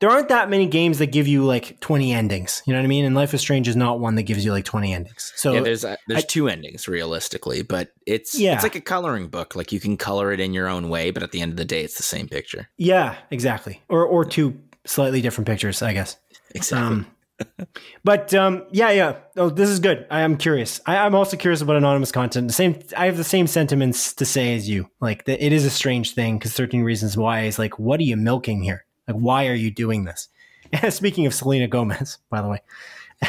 there aren't that many games that give you like 20 endings. You know what I mean? And Life is Strange is not one that gives you like 20 endings. So yeah. There's uh, there's I- two endings realistically, but it's Yeah. it's like a coloring book. Like you can color it in your own way, but at the end of the day, it's the same picture. yeah, exactly. Or or two slightly different pictures, I guess. Exactly. Um, but um, yeah, yeah. Oh, this is good. I am curious. I, am also curious about anonymous content. The same. I have the same sentiments to say as you. Like that, it is a strange thing because Thirteen Reasons Why is like, what are you milking here? Like, why are you doing this? Speaking of Selena Gomez, by the way,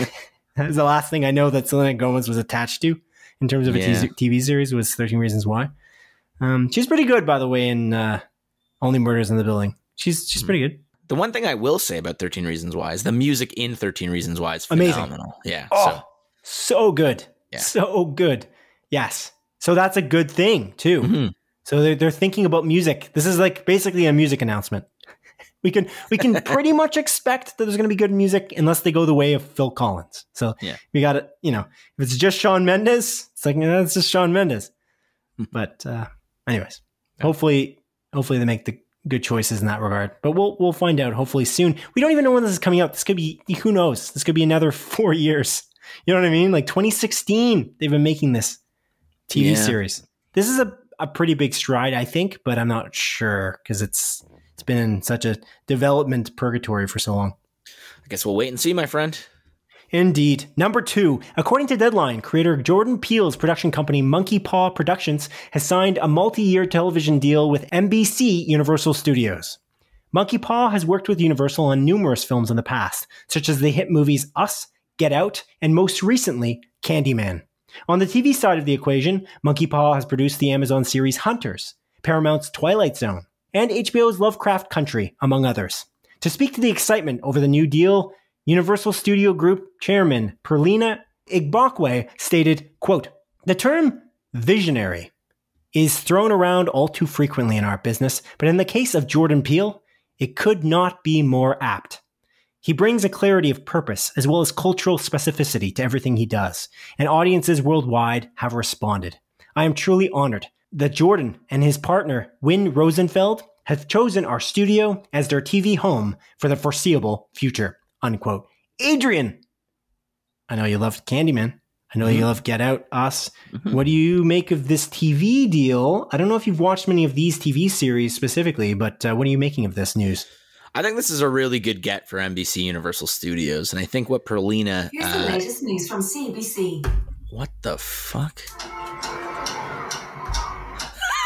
that is the last thing I know that Selena Gomez was attached to in terms of a Yeah. TV series was Thirteen Reasons Why. Um, she's pretty good, by the way, in uh, Only Murders in the Building. She's she's pretty good. The one thing I will say about 13 Reasons Why is the music in 13 Reasons Why is Amazing. phenomenal. Yeah. Oh, So, so good. Yeah. So good. Yes. So that's a good thing too. Mhm. So they're, they're thinking about music. This is like basically a music announcement. We can we can pretty much expect that there's going to be good music unless they go the way of Phil Collins. So Yeah. we got it. You know, if it's just Shawn Mendes, it's like no, it's just Shawn Mendes. but uh, anyways, hopefully, hopefully they make the good choices in that regard. But we'll we'll find out hopefully soon. We don't even know when this is coming out. This could be who knows. This could be another four years. You know what I mean? Like 2016, they've been making this TV Yeah. series. This is a, a pretty big stride, I think, but I'm not sure because it's it's been in such a development purgatory for so long. I guess we'll wait and see, my friend. Indeed. Number two, according to Deadline, creator Jordan Peele's production company Monkey Paw Productions has signed a multi year television deal with NBC Universal Studios. Monkey Paw has worked with Universal on numerous films in the past, such as the hit movies Us, Get Out, and most recently, Candyman. On the TV side of the equation, Monkey Paw has produced the Amazon series Hunters, Paramount's Twilight Zone, and HBO's Lovecraft Country, among others. To speak to the excitement over the new deal, Universal Studio Group chairman Pearlena Igbokwe stated, quote, The term visionary is thrown around all too frequently in our business, but in the case of Jordan Peele, it could not be more apt. He brings a clarity of purpose as well as cultural specificity to everything he does, and audiences worldwide have responded. I am truly honored that Jordan and his partner, Win Rosenfeld, have chosen our studio as their TV home for the foreseeable future. Unquote. Adrian, I know you loved Candyman. I know you love Get Out, Us. What do you make of this TV deal? I don't know if you've watched many of these TV series specifically, but uh, what are you making of this news? I think this is a really good get for NBC Universal Studios, and I think what Pearlena. Here's the Uh, latest news from CBC. what the fuck?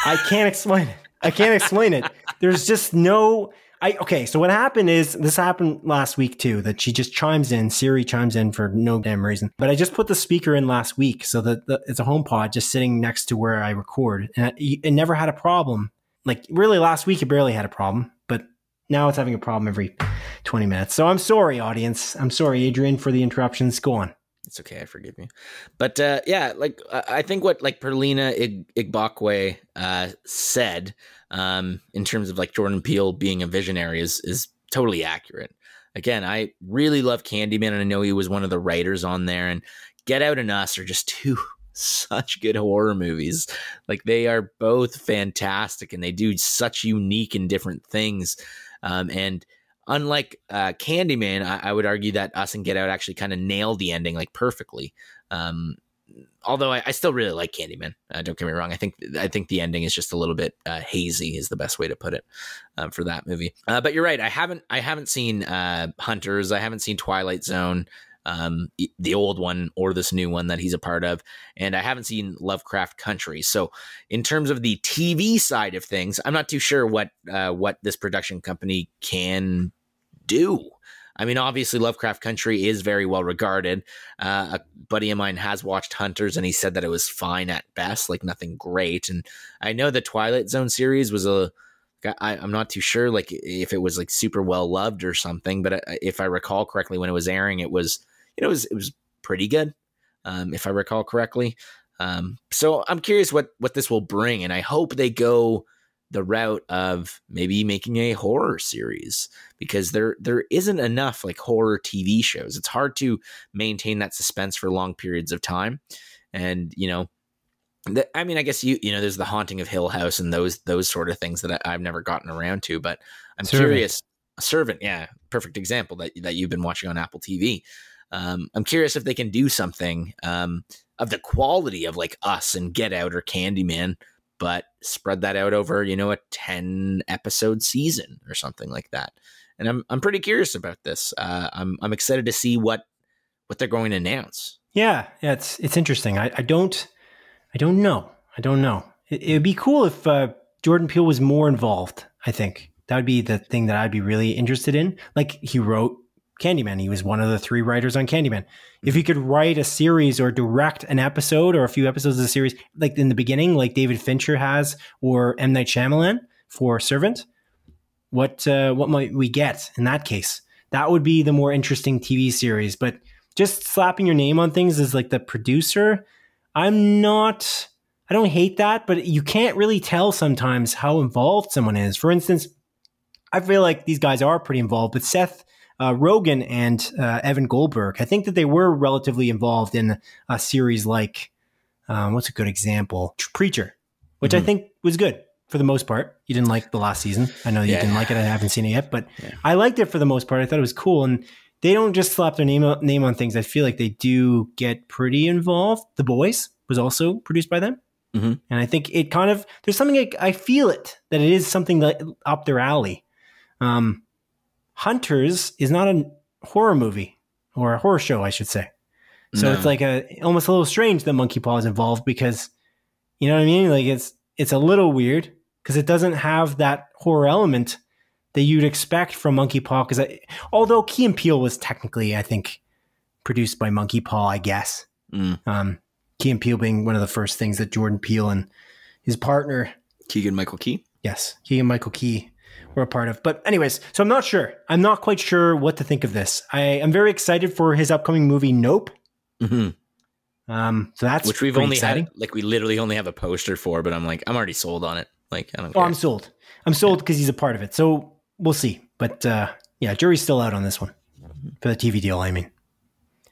I can't explain it. I can't explain it. There's just no. I okay. So what happened is this happened last week too. That she just chimes in. Siri chimes in for no damn reason. But I just put the speaker in last week, so that the, it's a home pod just sitting next to where I record, and it, it never had a problem. Like really, last week it barely had a problem, but now it's having a problem every 20 minutes. So I'm sorry, audience. I'm sorry, Adrian, for the interruptions. Go on. It's okay, I forgive you. But uh, yeah, like I think what like Pearlena Ig- Igbokwe uh, said um, in terms of like Jordan Peele being a visionary is is totally accurate. Again, I really love Candyman, and I know he was one of the writers on there. And Get Out and Us are just two such good horror movies. Like they are both fantastic, and they do such unique and different things. Um, and unlike uh, Candyman, I, I would argue that Us and Get Out actually kind of nailed the ending like perfectly. Um, although I, I still really like Candyman. Uh, don't get me wrong. I think I think the ending is just a little bit uh, hazy, is the best way to put it um, for that movie. Uh, but you're right. I haven't I haven't seen uh, Hunters. I haven't seen Twilight Zone. Um, the old one or this new one that he's a part of, and I haven't seen Lovecraft Country. So, in terms of the TV side of things, I'm not too sure what uh, what this production company can do. I mean, obviously, Lovecraft Country is very well regarded. Uh, a buddy of mine has watched Hunters, and he said that it was fine at best, like nothing great. And I know the Twilight Zone series was a. I, I'm not too sure, like if it was like super well loved or something. But if I recall correctly, when it was airing, it was, you know, it was it was pretty good, um, if I recall correctly. Um, so I'm curious what what this will bring, and I hope they go the route of maybe making a horror series because there there isn't enough like horror TV shows. It's hard to maintain that suspense for long periods of time, and you know, the, I mean, I guess you you know, there's the haunting of Hill House and those those sort of things that I, I've never gotten around to, but I'm Servant. curious. Servant, yeah, perfect example that that you've been watching on Apple TV. Um, I'm curious if they can do something um, of the quality of like Us and Get Out or Candyman, but spread that out over you know a 10 episode season or something like that and I'm I'm pretty curious about this. Uh, I'm I'm excited to see what what they're going to announce. Yeah, yeah, it's it's interesting. I, I don't I don't know. I don't know. It, would be cool if uh, Jordan Peele was more involved. I think that would be the thing that I'd be really interested in. Like he wrote Candyman. He was one of the three writers on Candyman. If he could write a series or direct an episode or a few episodes of the series, like in the beginning, like David Fincher has, or M Night Shyamalan for Servant, what uh, what might we get in that case? That would be the more interesting TV series. But just slapping your name on things as like the producer, I'm not. I don't hate that, but you can't really tell sometimes how involved someone is. For instance, I feel like these guys are pretty involved, but Seth uh, Rogen and uh, Evan Goldberg, I think that they were relatively involved in a series like, um, what's a good example? Preacher, which mm-hmm. I think was good for the most part. You didn't like the last season. I know you yeah. didn't like it. I haven't seen it yet, but yeah. I liked it for the most part. I thought it was cool. And they don't just slap their name, name on things. I feel like they do get pretty involved. The Boys was also produced by them. Mm-hmm. And I think it kind of, there's something like, I feel it that it is something that up their alley. Um, Hunters is not a horror movie or a horror show, I should say. So no. it's like a almost a little strange that Monkey Paw is involved because you know what I mean? Like it's it's a little weird because it doesn't have that horror element that you'd expect from Monkey Paw. Because although Key and Peele was technically, I think, produced by Monkey Paw, I guess. Mm. Um, Key and Peele being one of the first things that Jordan Peele and his partner Keegan Michael Key. Yes, Keegan Michael Key were a part of. But anyways, so I'm not sure. I'm not quite sure what to think of this. I am very excited for his upcoming movie Nope. Mm-hmm. Um, so that's which we've only exciting. had like we literally only have a poster for, but I'm like I'm already sold on it. Like I don't. Oh. I'm sold. I'm sold because he's a part of it. So we'll see. But uh, yeah, jury's still out on this one for the TV deal. I mean,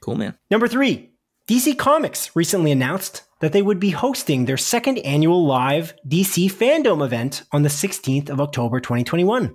cool man. Number three, DC Comics recently announced that they would be hosting their second annual live DC Fandom event on the 16th of October 2021.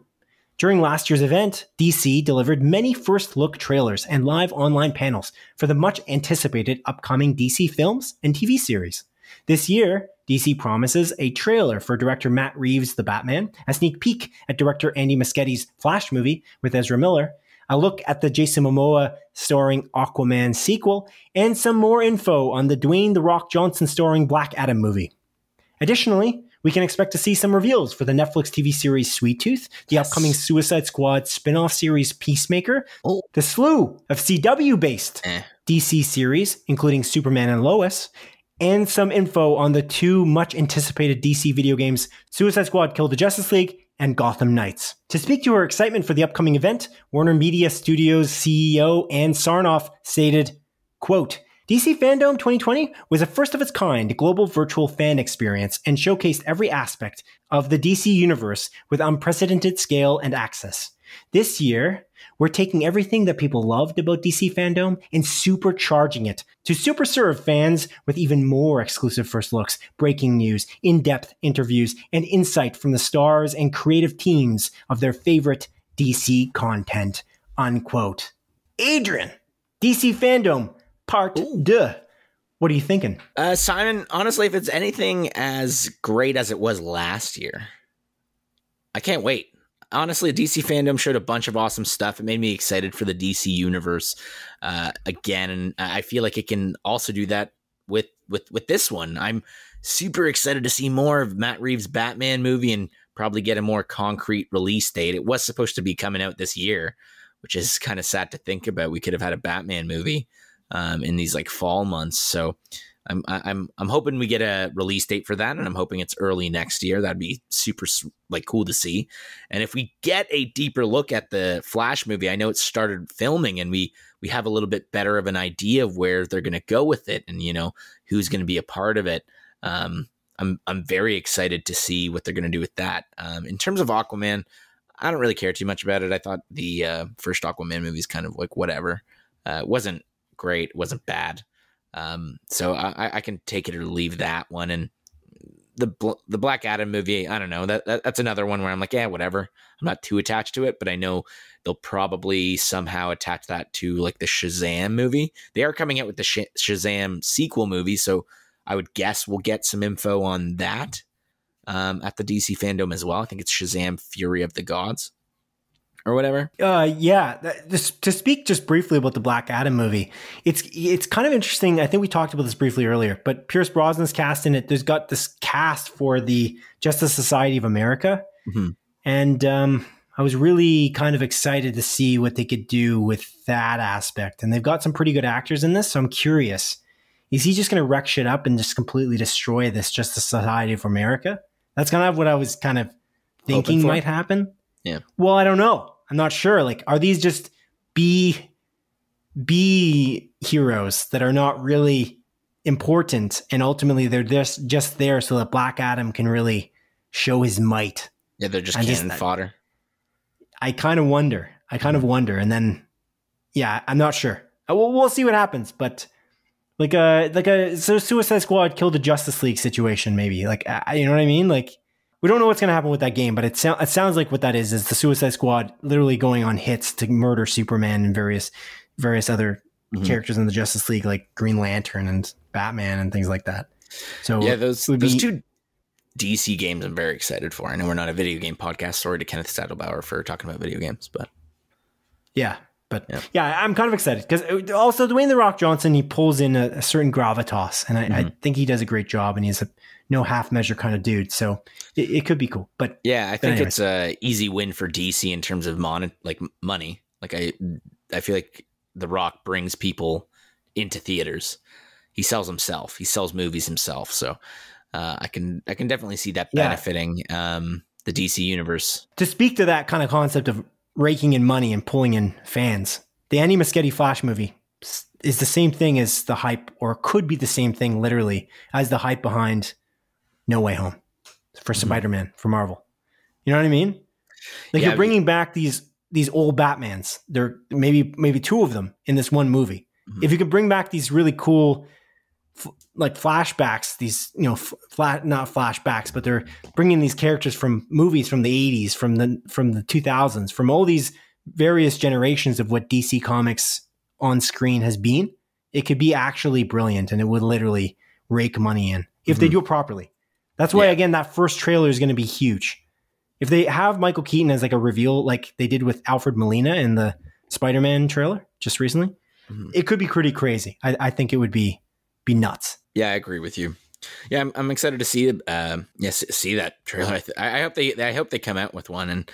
During last year's event, DC delivered many first look trailers and live online panels for the much anticipated upcoming DC films and TV series. This year, DC promises a trailer for director Matt Reeves' The Batman, a sneak peek at director Andy Muschietti's Flash movie with Ezra Miller, a look at the Jason Momoa starring Aquaman sequel, and some more info on the Dwayne The Rock Johnson starring Black Adam movie. Additionally, we can expect to see some reveals for the Netflix TV series Sweet Tooth, the yes. upcoming Suicide Squad spin off series Peacemaker, oh. the slew of CW based eh. DC series, including Superman and Lois, and some info on the two much anticipated DC video games Suicide Squad Kill the Justice League and Gotham Knights. To speak to her excitement for the upcoming event, Warner Media Studios CEO Ann Sarnoff stated, quote, DC Fandom 2020 was a first of its kind global virtual fan experience and showcased every aspect of the DC universe with unprecedented scale and access. This year, we're taking everything that people loved about DC fandom and supercharging it to super serve fans with even more exclusive first looks, breaking news, in-depth interviews, and insight from the stars and creative teams of their favorite DC content. Unquote. Adrian, DC fandom, part deux. What are you thinking? Uh, Simon, honestly, if it's anything as great as it was last year, I can't wait honestly, DC fandom showed a bunch of awesome stuff. It made me excited for the DC universe uh, again, and I feel like it can also do that with with with this one. I'm super excited to see more of Matt Reeves' Batman movie and probably get a more concrete release date. It was supposed to be coming out this year, which is kind of sad to think about. We could have had a Batman movie um, in these like fall months, so I'm I'm I'm hoping we get a release date for that, and I'm hoping it's early next year. That'd be super like cool to see. And if we get a deeper look at the Flash movie, I know it started filming, and we we have a little bit better of an idea of where they're going to go with it, and you know who's going to be a part of it. Um, I'm I'm very excited to see what they're going to do with that. Um, in terms of Aquaman, I don't really care too much about it. I thought the uh, first Aquaman movie is kind of like whatever. Uh, it wasn't great, it wasn't bad. Um, so I, I can take it or leave that one. And the the Black Adam movie, I don't know. That, that, that's another one where I'm like, yeah, whatever. I'm not too attached to it, but I know they'll probably somehow attach that to like the Shazam movie. They are coming out with the Sh- Shazam sequel movie, so I would guess we'll get some info on that um, at the DC fandom as well. I think it's Shazam: Fury of the Gods or whatever. Uh, yeah. that- Just to speak just briefly about the Black Adam movie, it's it's kind of interesting. I think we talked about this briefly earlier, but Pierce Brosnan's cast in it. There's got this cast for the Justice Society of America, Mhm. and um, I was really kind of excited to see what they could do with that aspect. And they've got some pretty good actors in this, so I'm curious. Is he just going to wreck shit up and just completely destroy this Justice Society of America? That's kind of what I was kind of thinking might happen. Yeah. Well, I don't know. I'm not sure. Like, are these just B B heroes that are not really important, and ultimately they're just just there so that Black Adam can really show his might? Yeah, they're just I just- cannon fodder. I kind of wonder. I kind of wonder, and then, yeah, I'm not sure. Uh, We'll, we'll see what happens, but like a like a so Suicide Squad killed the Justice League situation, maybe. Like, uh, you know what I mean? Like, we don't know what's gonna happen with that game, but it sounds it sounds like what that is is the Suicide Squad literally going on hits to murder Superman and various various other Mhm. characters in the Justice League, like Green Lantern and Batman and things like that. So Yeah, those those two DC games I'm very excited for. I know we're not a video game podcast. Sorry to Kenneth Saddlebauer for talking about video games, but Yeah, but Yeah. yeah, I'm kind of excited because also Dwayne the Rock Johnson he pulls in a, a certain gravitas, and I, I Mm-hmm. think he does a great job, and he's a no half measure kind of dude. So it, it could be cool. But yeah, I think anyways. it's a easy win for DC in terms of mon like money. Like I I feel like The Rock brings people into theaters. He sells himself. He sells movies himself. So uh, I can I can definitely see that Yeah. benefiting um, the DC universe. to speak to that kind of concept of raking in money and pulling in fans, the Andy Muschietti Flash movie is the same thing as the hype, or could be the same thing literally as the hype behind No Way Home for Spider Man for Marvel. You know what I mean? Like Yeah, you're bringing back these these old Batmans. There maybe maybe two of them in this one movie. Mhm. If you could bring back these really cool f- like flashbacks, these you know f- flat not flashbacks, but they're bringing these characters from movies from the 80s, from the from the 2000s, from all these various generations of what DC Comics on screen has been. It could be actually brilliant, and it would literally rake money in if they Mhm. do it properly. That's why Yeah. again that first trailer is going to be huge. If they have Michael Keaton as like a reveal, like they did with Alfred Molina in the Spider-Man trailer just recently, Mhm. it could be pretty crazy. I, I think it would be be nuts. Yeah, I agree with you. Yeah, I'm, I'm excited to see um yes see that trailer. I, th- I I hope they I hope they come out with one. And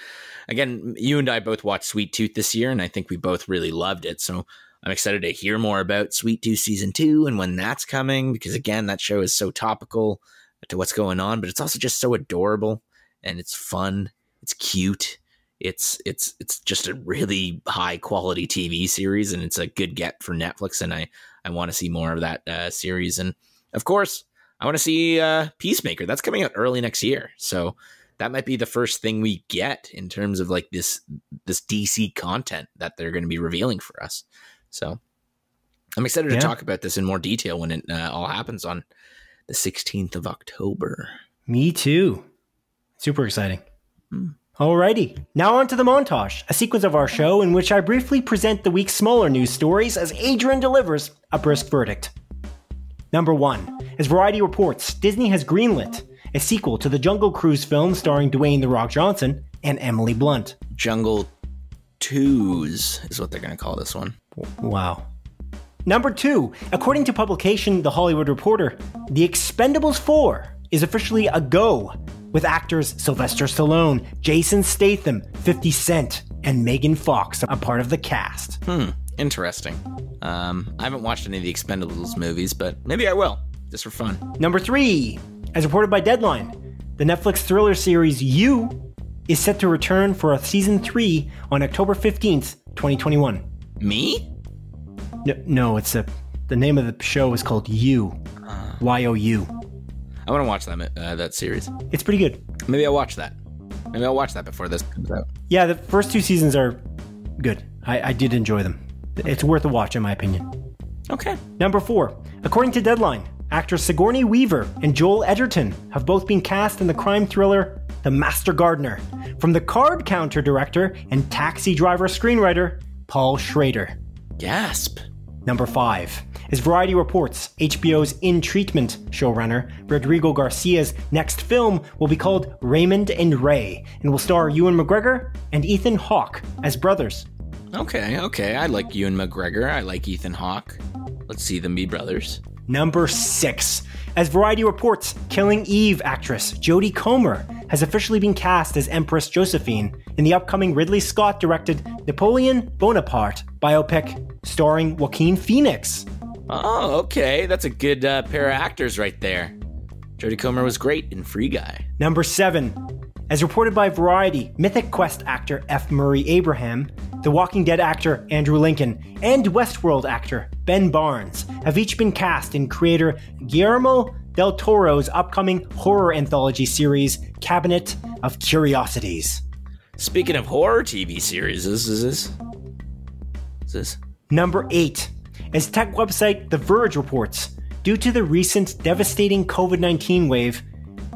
again, you and I both watched Sweet Tooth this year, and I think we both really loved it. So I'm excited to hear more about Sweet Tooth season two and when that's coming because again, that show is so topical to what's going on, but it's also just so adorable and it's fun. It's cute. It's it's it's just a really high quality TV series, and it's a good get for Netflix. And I I want to see more of that uh, series. And of course, I want to see uh, Peacemaker. That's coming out early next year, so that might be the first thing we get in terms of like this this DC content that they're going to be revealing for us. So I'm excited Yeah. to talk about this in more detail when it uh, all happens on the 16th of October. Me too. Super exciting. Hmm. Alrighty, now on to the montage, a sequence of our show in which I briefly present the week's smaller news stories as Adrian delivers a brisk verdict. Number one, as Variety reports, Disney has greenlit a sequel to the Jungle Cruise film starring Dwayne The Rock Johnson and Emily Blunt. Jungle Twos is what they're going to call this one. Wow. Number two, according to publication The Hollywood Reporter, The Expendables 4 is officially a go, with actors Sylvester Stallone, Jason Statham, 50 Cent, and Megan Fox a part of the cast. Hmm, interesting. Um, I haven't watched any of the Expendables movies, but maybe I will, just for fun. Number three, as reported by Deadline, the Netflix thriller series You is set to return for a season three on October 15th, 2021. Me? No, no it's a. The name of the show is called You. Y O U. I want to watch that uh, that series. It's pretty good. Maybe I'll watch that. Maybe I'll watch that before this comes out. Yeah, the first two seasons are good. I, I did enjoy them. It's worth a watch, in my opinion. Okay. Number four, according to Deadline, actors Sigourney Weaver and Joel Edgerton have both been cast in the crime thriller The Master Gardener from the card counter director and taxi driver screenwriter Paul Schrader. Gasp. Number five, As Variety reports, HBO's In Treatment showrunner Rodrigo Garcia's next film will be called Raymond and Ray and will star Ewan McGregor and Ethan Hawke as brothers. Okay, okay. I like Ewan McGregor. I like Ethan Hawke. Let's see them be brothers. Number 6. As Variety reports, Killing Eve actress Jodie Comer has officially been cast as Empress Josephine in the upcoming Ridley Scott directed Napoleon Bonaparte biopic starring Joaquin Phoenix. Oh, okay. That's a good uh, pair of actors right there. Jodie Comer was great in Free Guy. Number 7. As reported by Variety, Mythic Quest actor F. Murray Abraham, The Walking Dead actor Andrew Lincoln, and Westworld actor Ben Barnes have each been cast in creator Guillermo del Toro's upcoming horror anthology series, Cabinet of Curiosities. Speaking of horror TV series, is this? This? Number 8. As tech website The Verge reports, due to the recent devastating COVID 19 wave,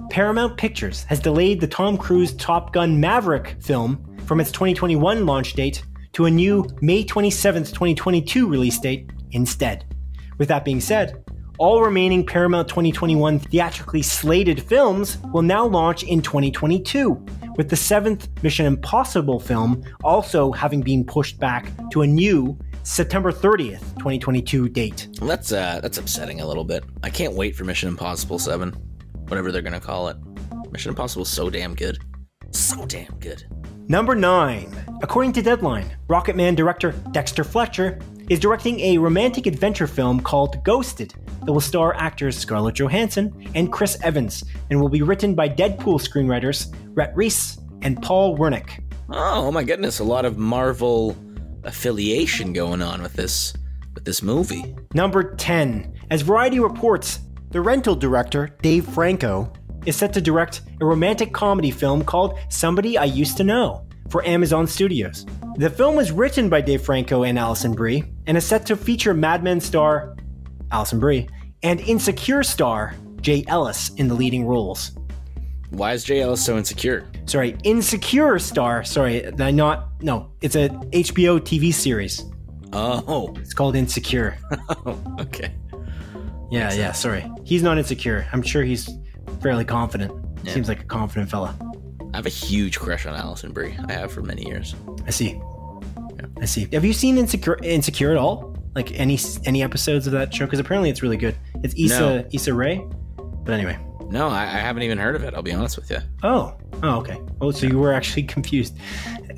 Paramount Pictures has delayed the Tom Cruise Top Gun Maverick film from its 2021 launch date to a new May 27th, 2022 release date instead. With that being said, all remaining Paramount 2021 theatrically slated films will now launch in 2022, with the seventh Mission Impossible film also having been pushed back to a new September 30th, 2022 date. That's uh that's upsetting a little bit. I can't wait for Mission Impossible 7, whatever they're gonna call it. Mission Impossible is so damn good. So damn good. Number 9. According to Deadline, Rocketman director Dexter Fletcher is directing a romantic adventure film called Ghosted that will star actors Scarlett Johansson and Chris Evans and will be written by Deadpool screenwriters Rhett Reese and Paul Wernick. Oh, oh my goodness, a lot of Marvel affiliation going on with this with this movie. Number 10. As Variety reports, the rental director, Dave Franco, is set to direct a romantic comedy film called Somebody I Used to Know for Amazon Studios. The film was written by Dave Franco and Alison Brie and is set to feature Mad Men star Alison Brie and Insecure star Jay Ellis in the leading roles. Why is Jay Ellis so insecure? Sorry, Insecure star. Sorry, not no. It's a HBO TV series. Oh, It's called Insecure. Oh, okay. Yeah, yeah. Sorry, he's not insecure. I'm sure he's fairly confident. Yeah. Seems like a confident fella. I have a huge crush on Alison Brie. I have for many years. I see. I see. Have you seen Insecure Insecure at all? Like any any episodes of that show? Because apparently it's really good. It's Issa No. Issa Rae. But anyway. No, I, I haven't even heard of it. I'll be honest with you. Oh. Oh. Okay. Oh, so you were actually confused.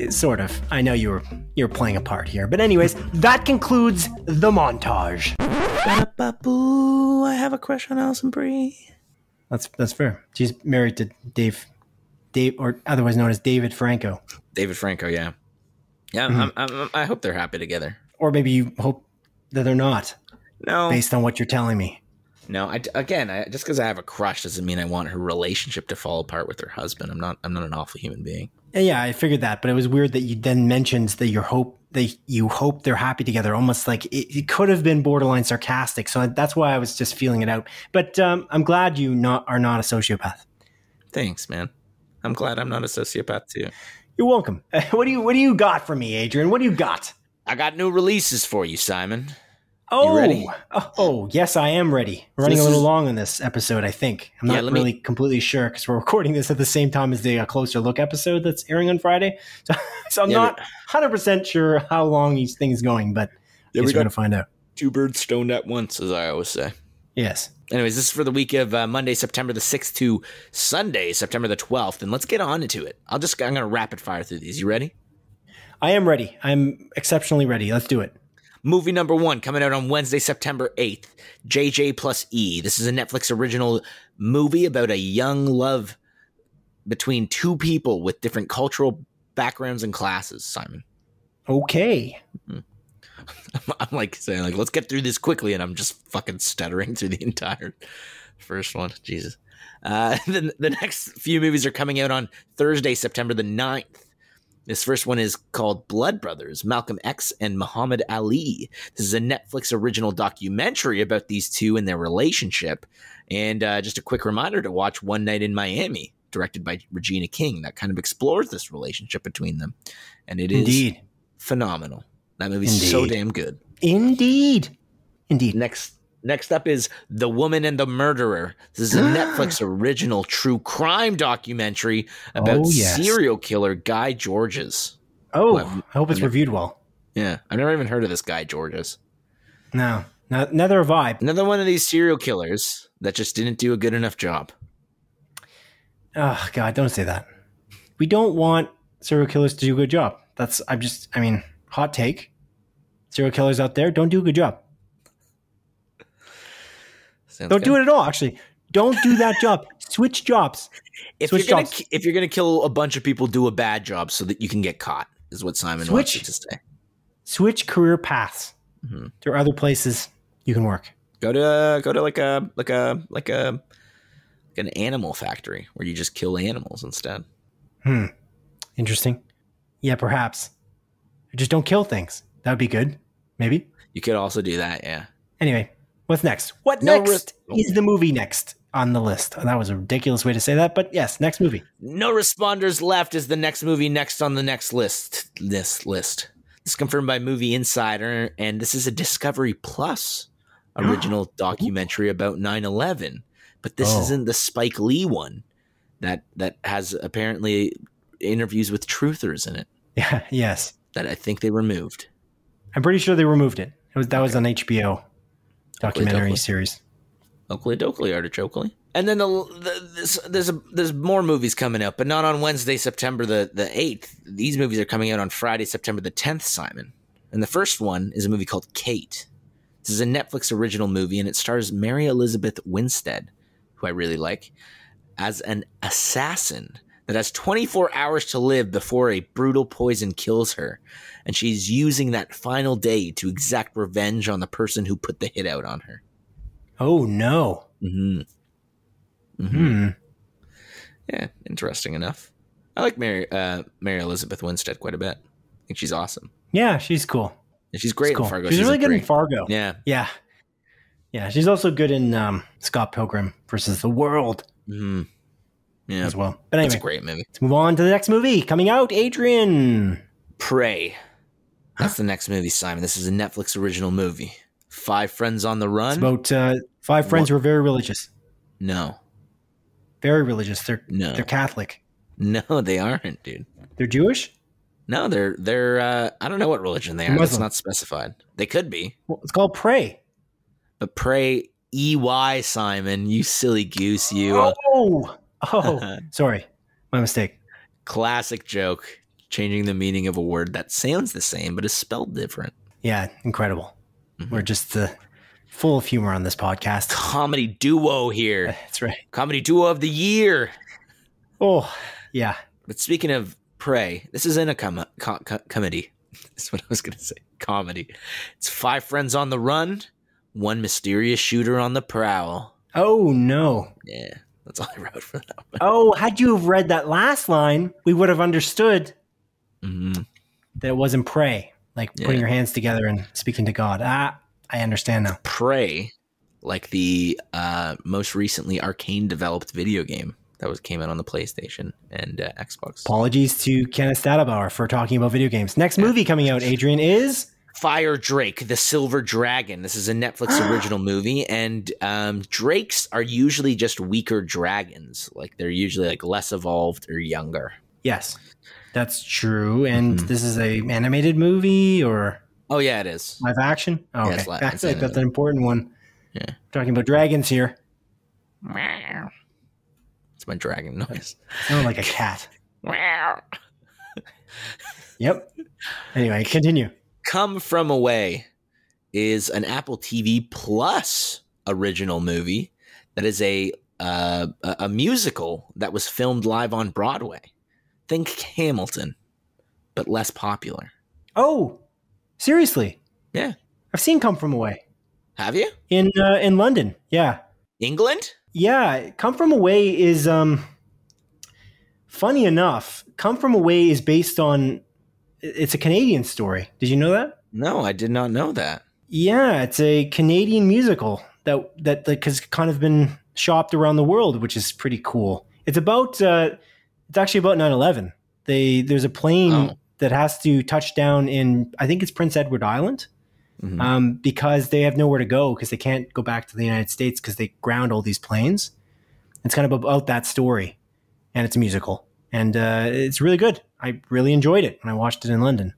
Sort of. I know you were you were playing a part here. But anyways, that concludes the montage. I have a crush on Alison Brie. That's that's fair. She's married to Dave, Dave, or otherwise known as David Franco. David Franco, yeah, yeah. Mm-hmm. I'm, I'm, I hope they're happy together. Or maybe you hope that they're not, No, based on what you're telling me. no. I, again, I, just because I have a crush doesn't mean I want her relationship to fall apart with her husband. I'm not. I'm not an awful human being. Yeah, Yeah, I figured that, but it was weird that you then mentioned that your hope they you hope they're happy together, almost like it, it could have been borderline sarcastic. So that's why I was just feeling it out. But um, I'm glad you not are not a sociopath. Thanks, man. I'm glad I'm not a sociopath too. You're welcome. what do you what do you got for me, Adrian? What do you got? I got new releases for you, Simon. Oh, ready? oh, yes, I am ready. We're running this a little is- long on this episode, I think. I'm Yeah, not let me- really completely sure because we're recording this at the same time as the uh, Closer Look episode that's airing on Friday. So, so I'm Yeah, not 100% sure how long each thing's going, but Yeah, we we're going to find out. Two birds stoned at once, as I always say. Yes. Anyways, this is for the week of uh, Monday, September the 6th to Sunday, September the 12th. And let's get on into it. I'll just, I'm going to rapid fire through these. You ready? I am ready. I'm exceptionally ready. Let's do it. Movie number one coming out on Wednesday, September 8th JJ plus E. This is a Netflix original movie about a young love between two people with different cultural backgrounds and classes, Simon. Okay. I'm like saying, like, let's get through this quickly, and I'm just fucking stuttering through the entire first one. Jesus. Uh, the, the next few movies are coming out on Thursday, September the 9th. This first one is called Blood Brothers, Malcolm X and Muhammad Ali. This is a Netflix original documentary about these two and their relationship. And uh, just a quick reminder to watch One Night in Miami, directed by Regina King. That kind of explores this relationship between them. And it is Indeed. phenomenal. That movie's so damn good. Indeed. Indeed. Next next up is The Woman and the Murderer. This is a Netflix original true crime documentary about Oh, yes. serial killer Guy Georges. Oh? I hope it's Yeah. reviewed well. Yeah, I've never even heard of this Guy Georges. No, no neither have I. Another one of these serial killers that just didn't do a good enough job. Oh God, don't say that. We don't want serial killers to do a good job. That's I'm just I mean, hot take. Serial killers out there don't do a good job. Sounds Don't good. do it at all. Actually, don't do that job. Switch jobs. If Switch you're gonna jobs. if you're gonna kill a bunch of people, do a bad job so that you can get caught. Is what Simon wants Switch. you to say. Switch career paths. Mhm. There are other places you can work. Go to go to like a like a like a like an animal factory where you just kill animals instead. Hmm. Interesting. Yeah, perhaps. Just don't kill things. That would be good. Maybe. You could also do that, yeah. Anyway, what's next? What No next risk- oh. is the movie next on the list? That was a ridiculous way to say that, but yes, next movie. No responders left is the next movie next on the next list. This list. This is confirmed by Movie Insider, and this is a Discovery Plus original documentary about 9-11. But this Oh. isn't the Spike Lee one that that has apparently interviews with truthers in it Yeah, yes. That I think they removed. I'm pretty sure they removed it. It was that was on HBO documentary Oakley. series. Oakley Dokley Artichokely. And then the, the, this, there's a, there's more movies coming up, but not on Wednesday, September the, the 8th. These movies are coming out on Friday, September the 10th, Simon. And the first one is a movie called Kate. This is a Netflix original movie, and it stars Mary Elizabeth Winstead, who I really like, as an assassin that has 24 hours to live before a brutal poison kills her. And she's using that final day to exact revenge on the person who put the hit out on her. Oh no. Mm-hmm. Hmm. Yeah, interesting enough. I like Mary uh, Mary Elizabeth Winstead quite a bit. I think she's awesome. Yeah, she's cool. And she's great She's cool. in Fargo. She's, really good in. Fargo. Yeah. Yeah. Yeah, she's also good in um, Scott Pilgrim versus the World hmm Yeah. as well. But anyway, a great movie. let's move on to the next movie coming out. Adrian. Prey. That's the next movie, Simon. This is a Netflix original movie. Five Friends on the Run? It's about uh, five friends who are very religious. no. Very religious. They're No. they're Catholic. No, they aren't, dude. They're Jewish. No, they're they're uh I don't know what religion they are. It's Muslim. not specified. They could be. Well, it's called Prey. But Prey EY Simon, you silly goose, you Oh, oh, sorry, my mistake. classic joke changing the meaning of a word that sounds the same but is spelled different Yeah, incredible. Mhm. We're just uh, full of humor on this podcast. comedy duo here That's right. comedy duo of the year Oh, yeah. but speaking of prey this isn't a com- co- co- comedy that's what i was going to say comedy it's five friends on the run one mysterious shooter on the prowl Oh no. yeah that's all i wrote for that one Oh, had you have read that last line, we would have understood Mhm. that it wasn't pray, like Yeah. putting your hands together and speaking to God. Ah, I understand now. Pray, like the uh, most recently Arkane developed video game that was came out on the playstation and uh, xbox Apologies to Kenneth Stadabauer for talking about video games. Next movie coming out, Adrian, is Firedrake, the Silver Dragon. This is a Netflix original movie, and um, drakes are usually just weaker dragons. Like they're usually like less evolved or younger. yes, that's true. And Mhm. this is a animated movie or Oh yeah, it is. live action. Oh, Yeah, okay, it's li- that's it. That's an important one. Yeah. talking about dragons here. It's my dragon noise. Sound like a cat. Yep. Anyway, continue. Come From Away is an Apple TV Plus original movie that is a uh, a musical that was filmed live on Broadway. Think Hamilton, but less popular. Oh, seriously? Yeah. I've seen Come From Away Have you? in uh, in London. Yeah, England? yeah. Come From Away is um. Funny enough, Come From Away is based on. It's a Canadian story. Did you know that? No, I did not know that. Yeah, it's a Canadian musical that that like has kind of been shopped around the world, which is pretty cool. It's about uh, it's actually about 9/11. They there's a plane Oh. that has to touch down in I think it's Prince Edward Island, Mhm. um, because they have nowhere to go because they can't go back to the United States because they ground all these planes. It's kind of about that story, and it's a musical, and uh, it's really good. I really enjoyed it when I watched it in London.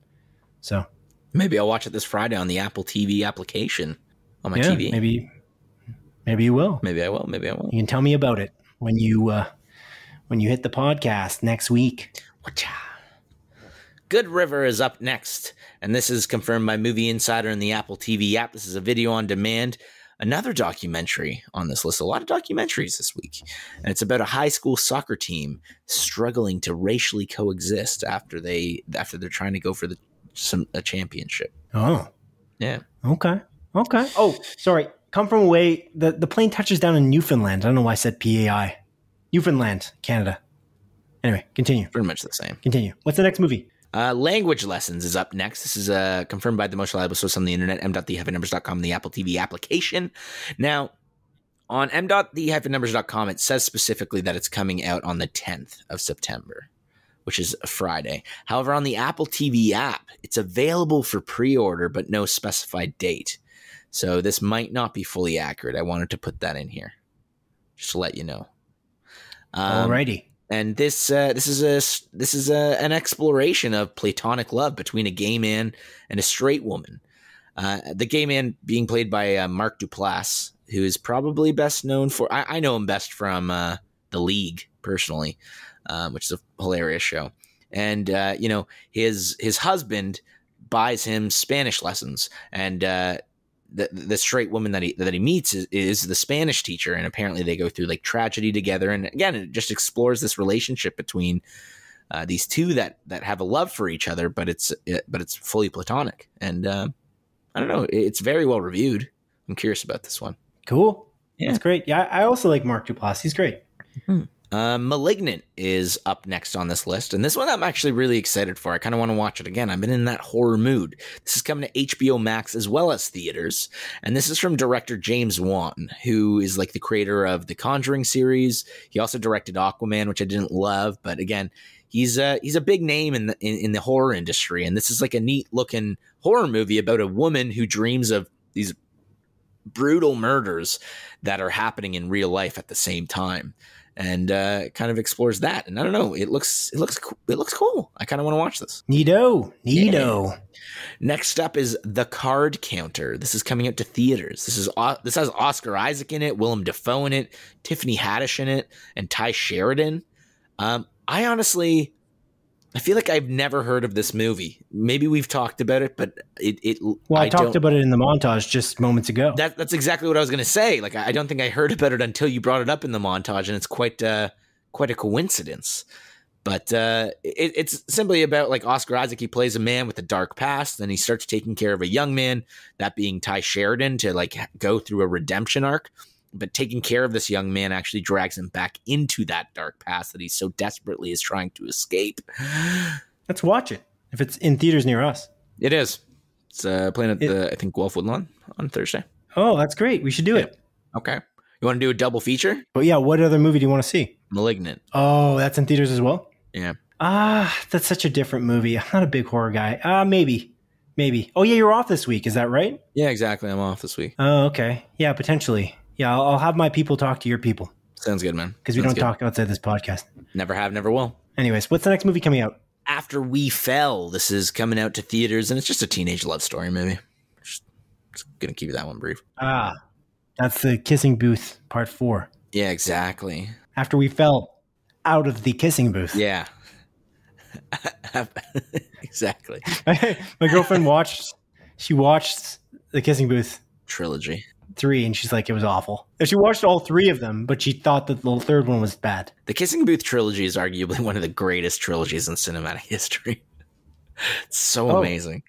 So Maybe I'll watch it this Friday on the Apple TV application on my yeah, TV. Maybe. maybe you will. Maybe I will. Maybe I will. You can tell me about it when you uh, when you hit the podcast next week. Wacha. Good River is up next, and this is confirmed by Movie Insider and the Apple TV app. This is a video on demand. Another documentary on this list. A lot of documentaries this week. And it's about a high school soccer team struggling to racially coexist after they after they're trying to go for the some a championship. Oh, Yeah. okay, okay. Oh, sorry. Come from away. The the plane touches down in Newfoundland. I don't know why I said PEI. Newfoundland, Canada. Anyway, continue. Pretty much the same. Continue. What's the next movie? Uh, language lessons is up next. This is uh, confirmed by the most reliable source on the internet, m.thehyphennumbers.com, the Apple TV application. Now, on m.thehyphennumbers.com, it says specifically that it's coming out on the 10th of September, which is a Friday. However, on the Apple TV app, it's available for pre order, but no specified date. So this might not be fully accurate. I wanted to put that in here just to let you know. Um, Alrighty. And this uh, this is a this is a, an exploration of platonic love between a gay man and a straight woman. Uh, the gay man being played by uh, Mark Duplass, who is probably best known for I, I know him best from uh, The League personally, um, which is a hilarious show. And uh, you know his his husband buys him Spanish lessons, and uh, the the straight woman that he that he meets is, is the Spanish teacher, and apparently they go through like tragedy together. And again, it just explores this relationship between uh, these two that that have a love for each other, but it's it, but it's fully platonic. And uh, I don't know, it's very well reviewed. I'm curious about this one. Cool. Yeah. That's great. Yeah, I I also like Mark Duplass. He's great. Uh, Malignant is up next on this list, and this one I'm actually really excited for. I kind of want to watch it again. I've been in that horror mood. This is coming to HBO Max as well as theaters, and this is from director James Wan, who is like the creator of the Conjuring series. He also directed Aquaman, which I didn't love, but again, he's a he's a big name in the in, in the horror industry, and this is like a neat looking horror movie about a woman who dreams of these brutal murders that are happening in real life at the same time and uh, kind of explores that. And I don't know, it looks it looks it looks cool. I kind of want to watch this. Neato. Neato. Next up is The Card Counter. This is coming out to theaters. This is this has Oscar Isaac in it, Willem Dafoe in it, Tiffany Haddish in it, and Tye Sheridan. Um, I honestly, I feel like I've never heard of this movie. Maybe we've talked about it, but it it. Well, I, talked don't- about it in the montage just moments ago. that that's exactly what I was going to say. Like I I don't think I heard about it until you brought it up in the montage, and it's quite uh, quite a coincidence. But uh, it, it's simply about like Oscar Isaac. He plays a man with a dark past, and he starts taking care of a young man, that being Tye Sheridan, to like go through a redemption arc. But taking care of this young man actually drags him back into that dark past that he so desperately is trying to escape. Let's watch it if it's in theaters near us. It is. It's uh, playing at It- the I think Guelph Woodlawn on Thursday. Oh, that's great. We should do it. Okay. You want to do a double feature? But yeah, what other movie do you want to see? Malignant. Oh, that's in theaters as well. Yeah. Ah, that's such a different movie. I'm not a big horror guy. Ah, maybe, maybe. Oh yeah, you're off this week. Is that right? Yeah, exactly. I'm off this week. Oh, okay. Yeah, potentially. Yeah, I'll, I'll have my people talk to your people Sounds good, man. because we Sounds don't talk outside this podcast. Never have, never will. Anyways, what's the next movie coming out? After We Fell, this is coming out to theaters, and it's just a teenage love story movie. Just, just gonna keep that one brief. Ah, that's the Kissing Booth Part Four. Yeah, exactly. After we fell out of the kissing booth. Yeah. exactly. my girlfriend watched. She watched the kissing booth Trilogy. Three, and she's like, it was awful. And she watched all three of them, but she thought that the third one was bad. The Kissing Booth trilogy is arguably one of the greatest trilogies in cinematic history. It's so Oh. amazing.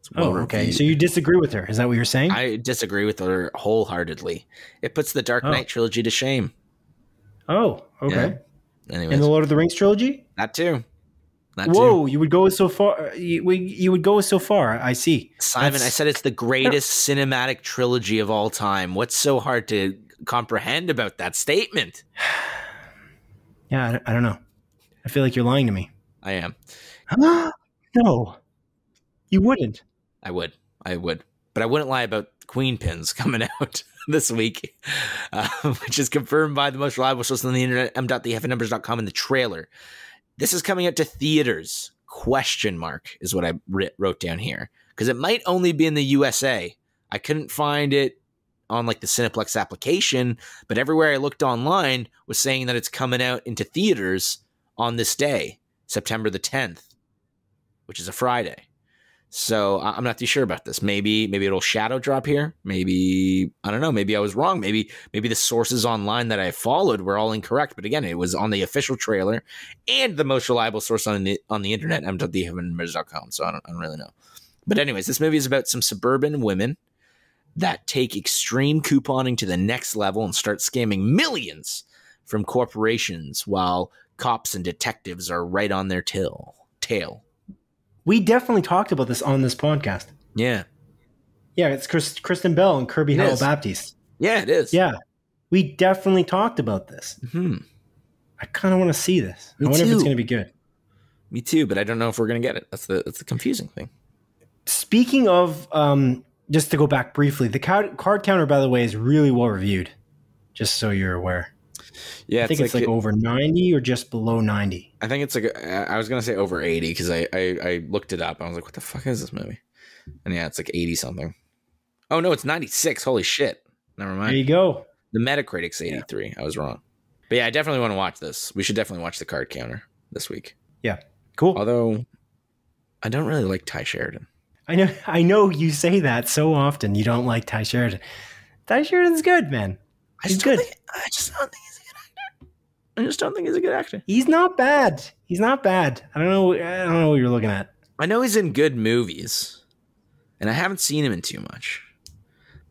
It's Oh, okay. reviewed. So you disagree with her? Is that what you're saying? I disagree with her wholeheartedly. It puts the Dark Oh. Knight trilogy to shame. oh, okay. Anyways, And the Lord of the Rings trilogy? that too. That too. Whoa, you would go so far. You, you would go so far. I see. Simon, That's- I said it's the greatest cinematic trilogy of all time. What's so hard to comprehend about that statement? Yeah, I, don't- I don't know. I feel like you're lying to me. I am. no, you wouldn't. I would. I would. but I wouldn't lie about Queenpins coming out this week, uh, which is confirmed by the most reliable source on the internet, m.theheffingnumbers.com in the trailer. This is coming out to theaters. Question mark is what I wrote down here because it might only be in the USA. I couldn't find it on like the Cineplex application, but everywhere I looked online was saying that it's coming out into theaters on this day, September the 10th, which is a Friday. So I'm not too sure about this. Maybe maybe it'll shadow drop here. Maybe I don't know. Maybe I was wrong. Maybe maybe the sources online that I followed were all incorrect. But again, it was on the official trailer and the most reliable source on the on the internet, m.theheffingnumbers.com. So I don't, I don't really know. But anyways, this movie is about some suburban women that take extreme couponing to the next level and start scamming millions from corporations while cops and detectives are right on their tail. Tail. We definitely talked about this on this podcast. Yeah. Yeah, it's Chris, Kristen Bell and Kirby Howell. Baptiste. Yeah, it is. Yeah, we definitely talked about this. Hmm. I kind of want to see this. Me I wonder if it's too. going to be good. Me too, but I don't know if we're gonna get it. That's the that's the confusing thing. Speaking of, um, just to go back briefly, the card, card counter, by the way, is really well reviewed. Just so you're aware, Yeah, I think it's like, over ninety or just below ninety. I think it's like I I was gonna say over eighty because I, I I looked it up. I was like, what the fuck is this movie? And yeah, it's like eighty something. Oh no, it's ninety six. Holy shit! Never There mind. you go. The Metacritic's eighty three. I was wrong. But yeah, I definitely want to watch this. We should definitely watch the card counter this week. Yeah, cool. Although I don't really like Tye Sheridan. I know. I know you say that so often. You don't like Tye Sheridan. Tye Sheridan's good, man. I He's just good. Think, I just don't think I just don't think he's a good actor. He's not bad. He's not bad. I don't know. I don't know what you're looking at. I know he's in good movies, and I haven't seen him in too much.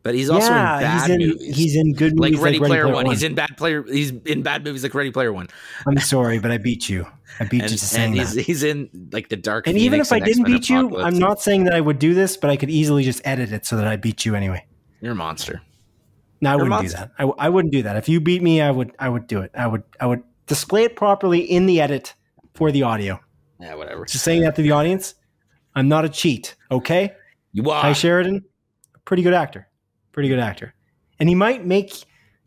But he's also in bad he's in. movies. He's in good like movies Ready, Player, One. He's in bad player. He's in bad movies like Ready Player One, I'm sorry, but I beat you. I beat and, you to saying he's, that. he's in like the Dark. And even Phoenix if I didn't X-Men beat you, I'm not saying that I would do this, but I could easily just edit it so that I beat you anyway. You're a monster. No, I wouldn't do that. I, I wouldn't do that. If you beat me, I would. I would do it. I would. I would display it properly in the edit for the audio. Yeah, whatever. Just saying that to the audience. I'm not a cheat. Okay. You Ty are. Sheridan, pretty good actor. Pretty good actor. And he might make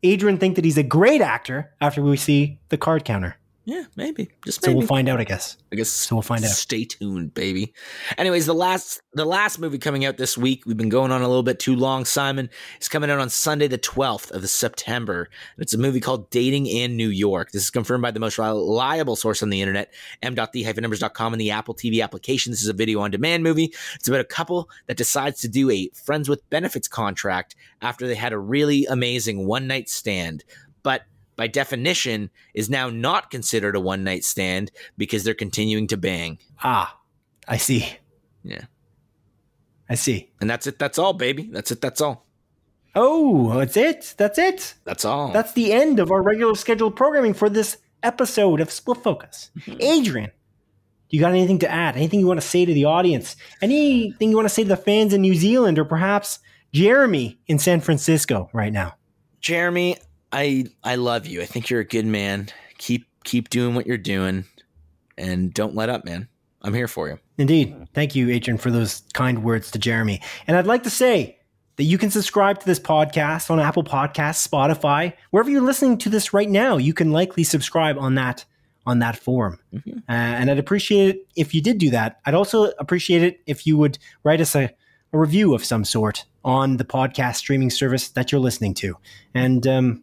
Adrian think that he's a great actor after we see the card counter. Yeah, maybe. Just maybe. So we'll find out, I guess. I guess So we'll find out. Stay tuned, baby. Anyways, the last the last movie coming out this week, we've been going on a little bit too long. Simon is coming out on Sunday, the twelfth of the September. It's a movie called Dating in New York. This is confirmed by the most reliable source on the internet, m.the-numbers.com and the Apple TV application. This is a video on demand movie. It's about a couple that decides to do a friends with benefits contract after they had a really amazing one night stand, but by definition is now not considered a one night stand because they're continuing to bang. Ah, I see. Yeah. I see. And that's it. That's all, baby. That's it. That's all. Oh, that's it. That's it. That's all. That's the end of our regular scheduled programming for this episode of Split Focus. Adrian, do you got anything to add? Anything you want to say to the audience? Anything you want to say to the fans in New Zealand or perhaps Jeremy in San Francisco right now? Jeremy, I I love you. I think you're a good man. Keep keep doing what you're doing and don't let up, man. I'm here for you. Indeed. Thank you, Adrian, for those kind words to Jeremy. And I'd like to say that you can subscribe to this podcast on Apple Podcasts, Spotify, wherever you're listening to this right now. You can likely subscribe on that on that forum. Mhm. Uh, and I'd appreciate it if you did do that. I'd also appreciate it if you would write us a, a review of some sort on the podcast streaming service that you're listening to. And um,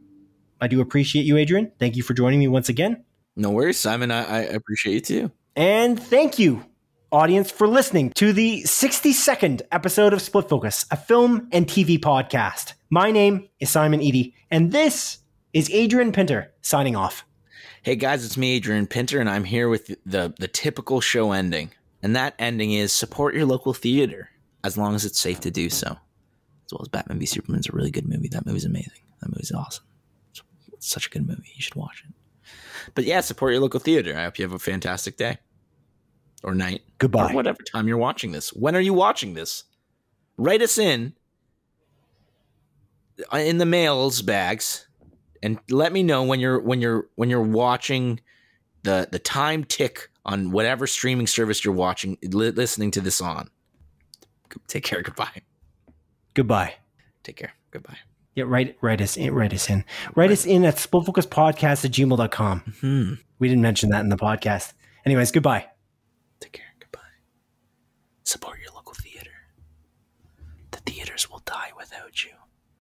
I do appreciate you, Adrian. Thank you for joining me once again. No worries, Simon. I, I appreciate you too. And thank you, audience, for listening to the 62nd episode of Split Focus, a film and TV podcast. My name is Simon Eady, and this is Adrian Pinter signing off. Hey guys, it's me, Adrian Pinter, and I'm here with the the typical show ending. And that ending is support your local theater as long as it's safe to do so. As well as Batman v Superman's a really good movie. That movie's amazing. That movie's awesome. It's, such a good movie. You should watch it. But yeah, support your local theater. I hope you have a fantastic day or night Goodbye. or whatever time you're watching this. When are you watching this? Write us in uh, in the mails bags and let me know when you're when you're when you're watching the the time tick on whatever streaming service you're watching li- listening to this on. Take care. Goodbye. Goodbye. Take care. Goodbye. Yeah, write write us in write us in. Write us in at splitfocuspodcast at gmail.com. Hmm. We didn't mention that in the podcast. Anyways, goodbye. Take care. Goodbye. Support your local theater. The theaters will die without you.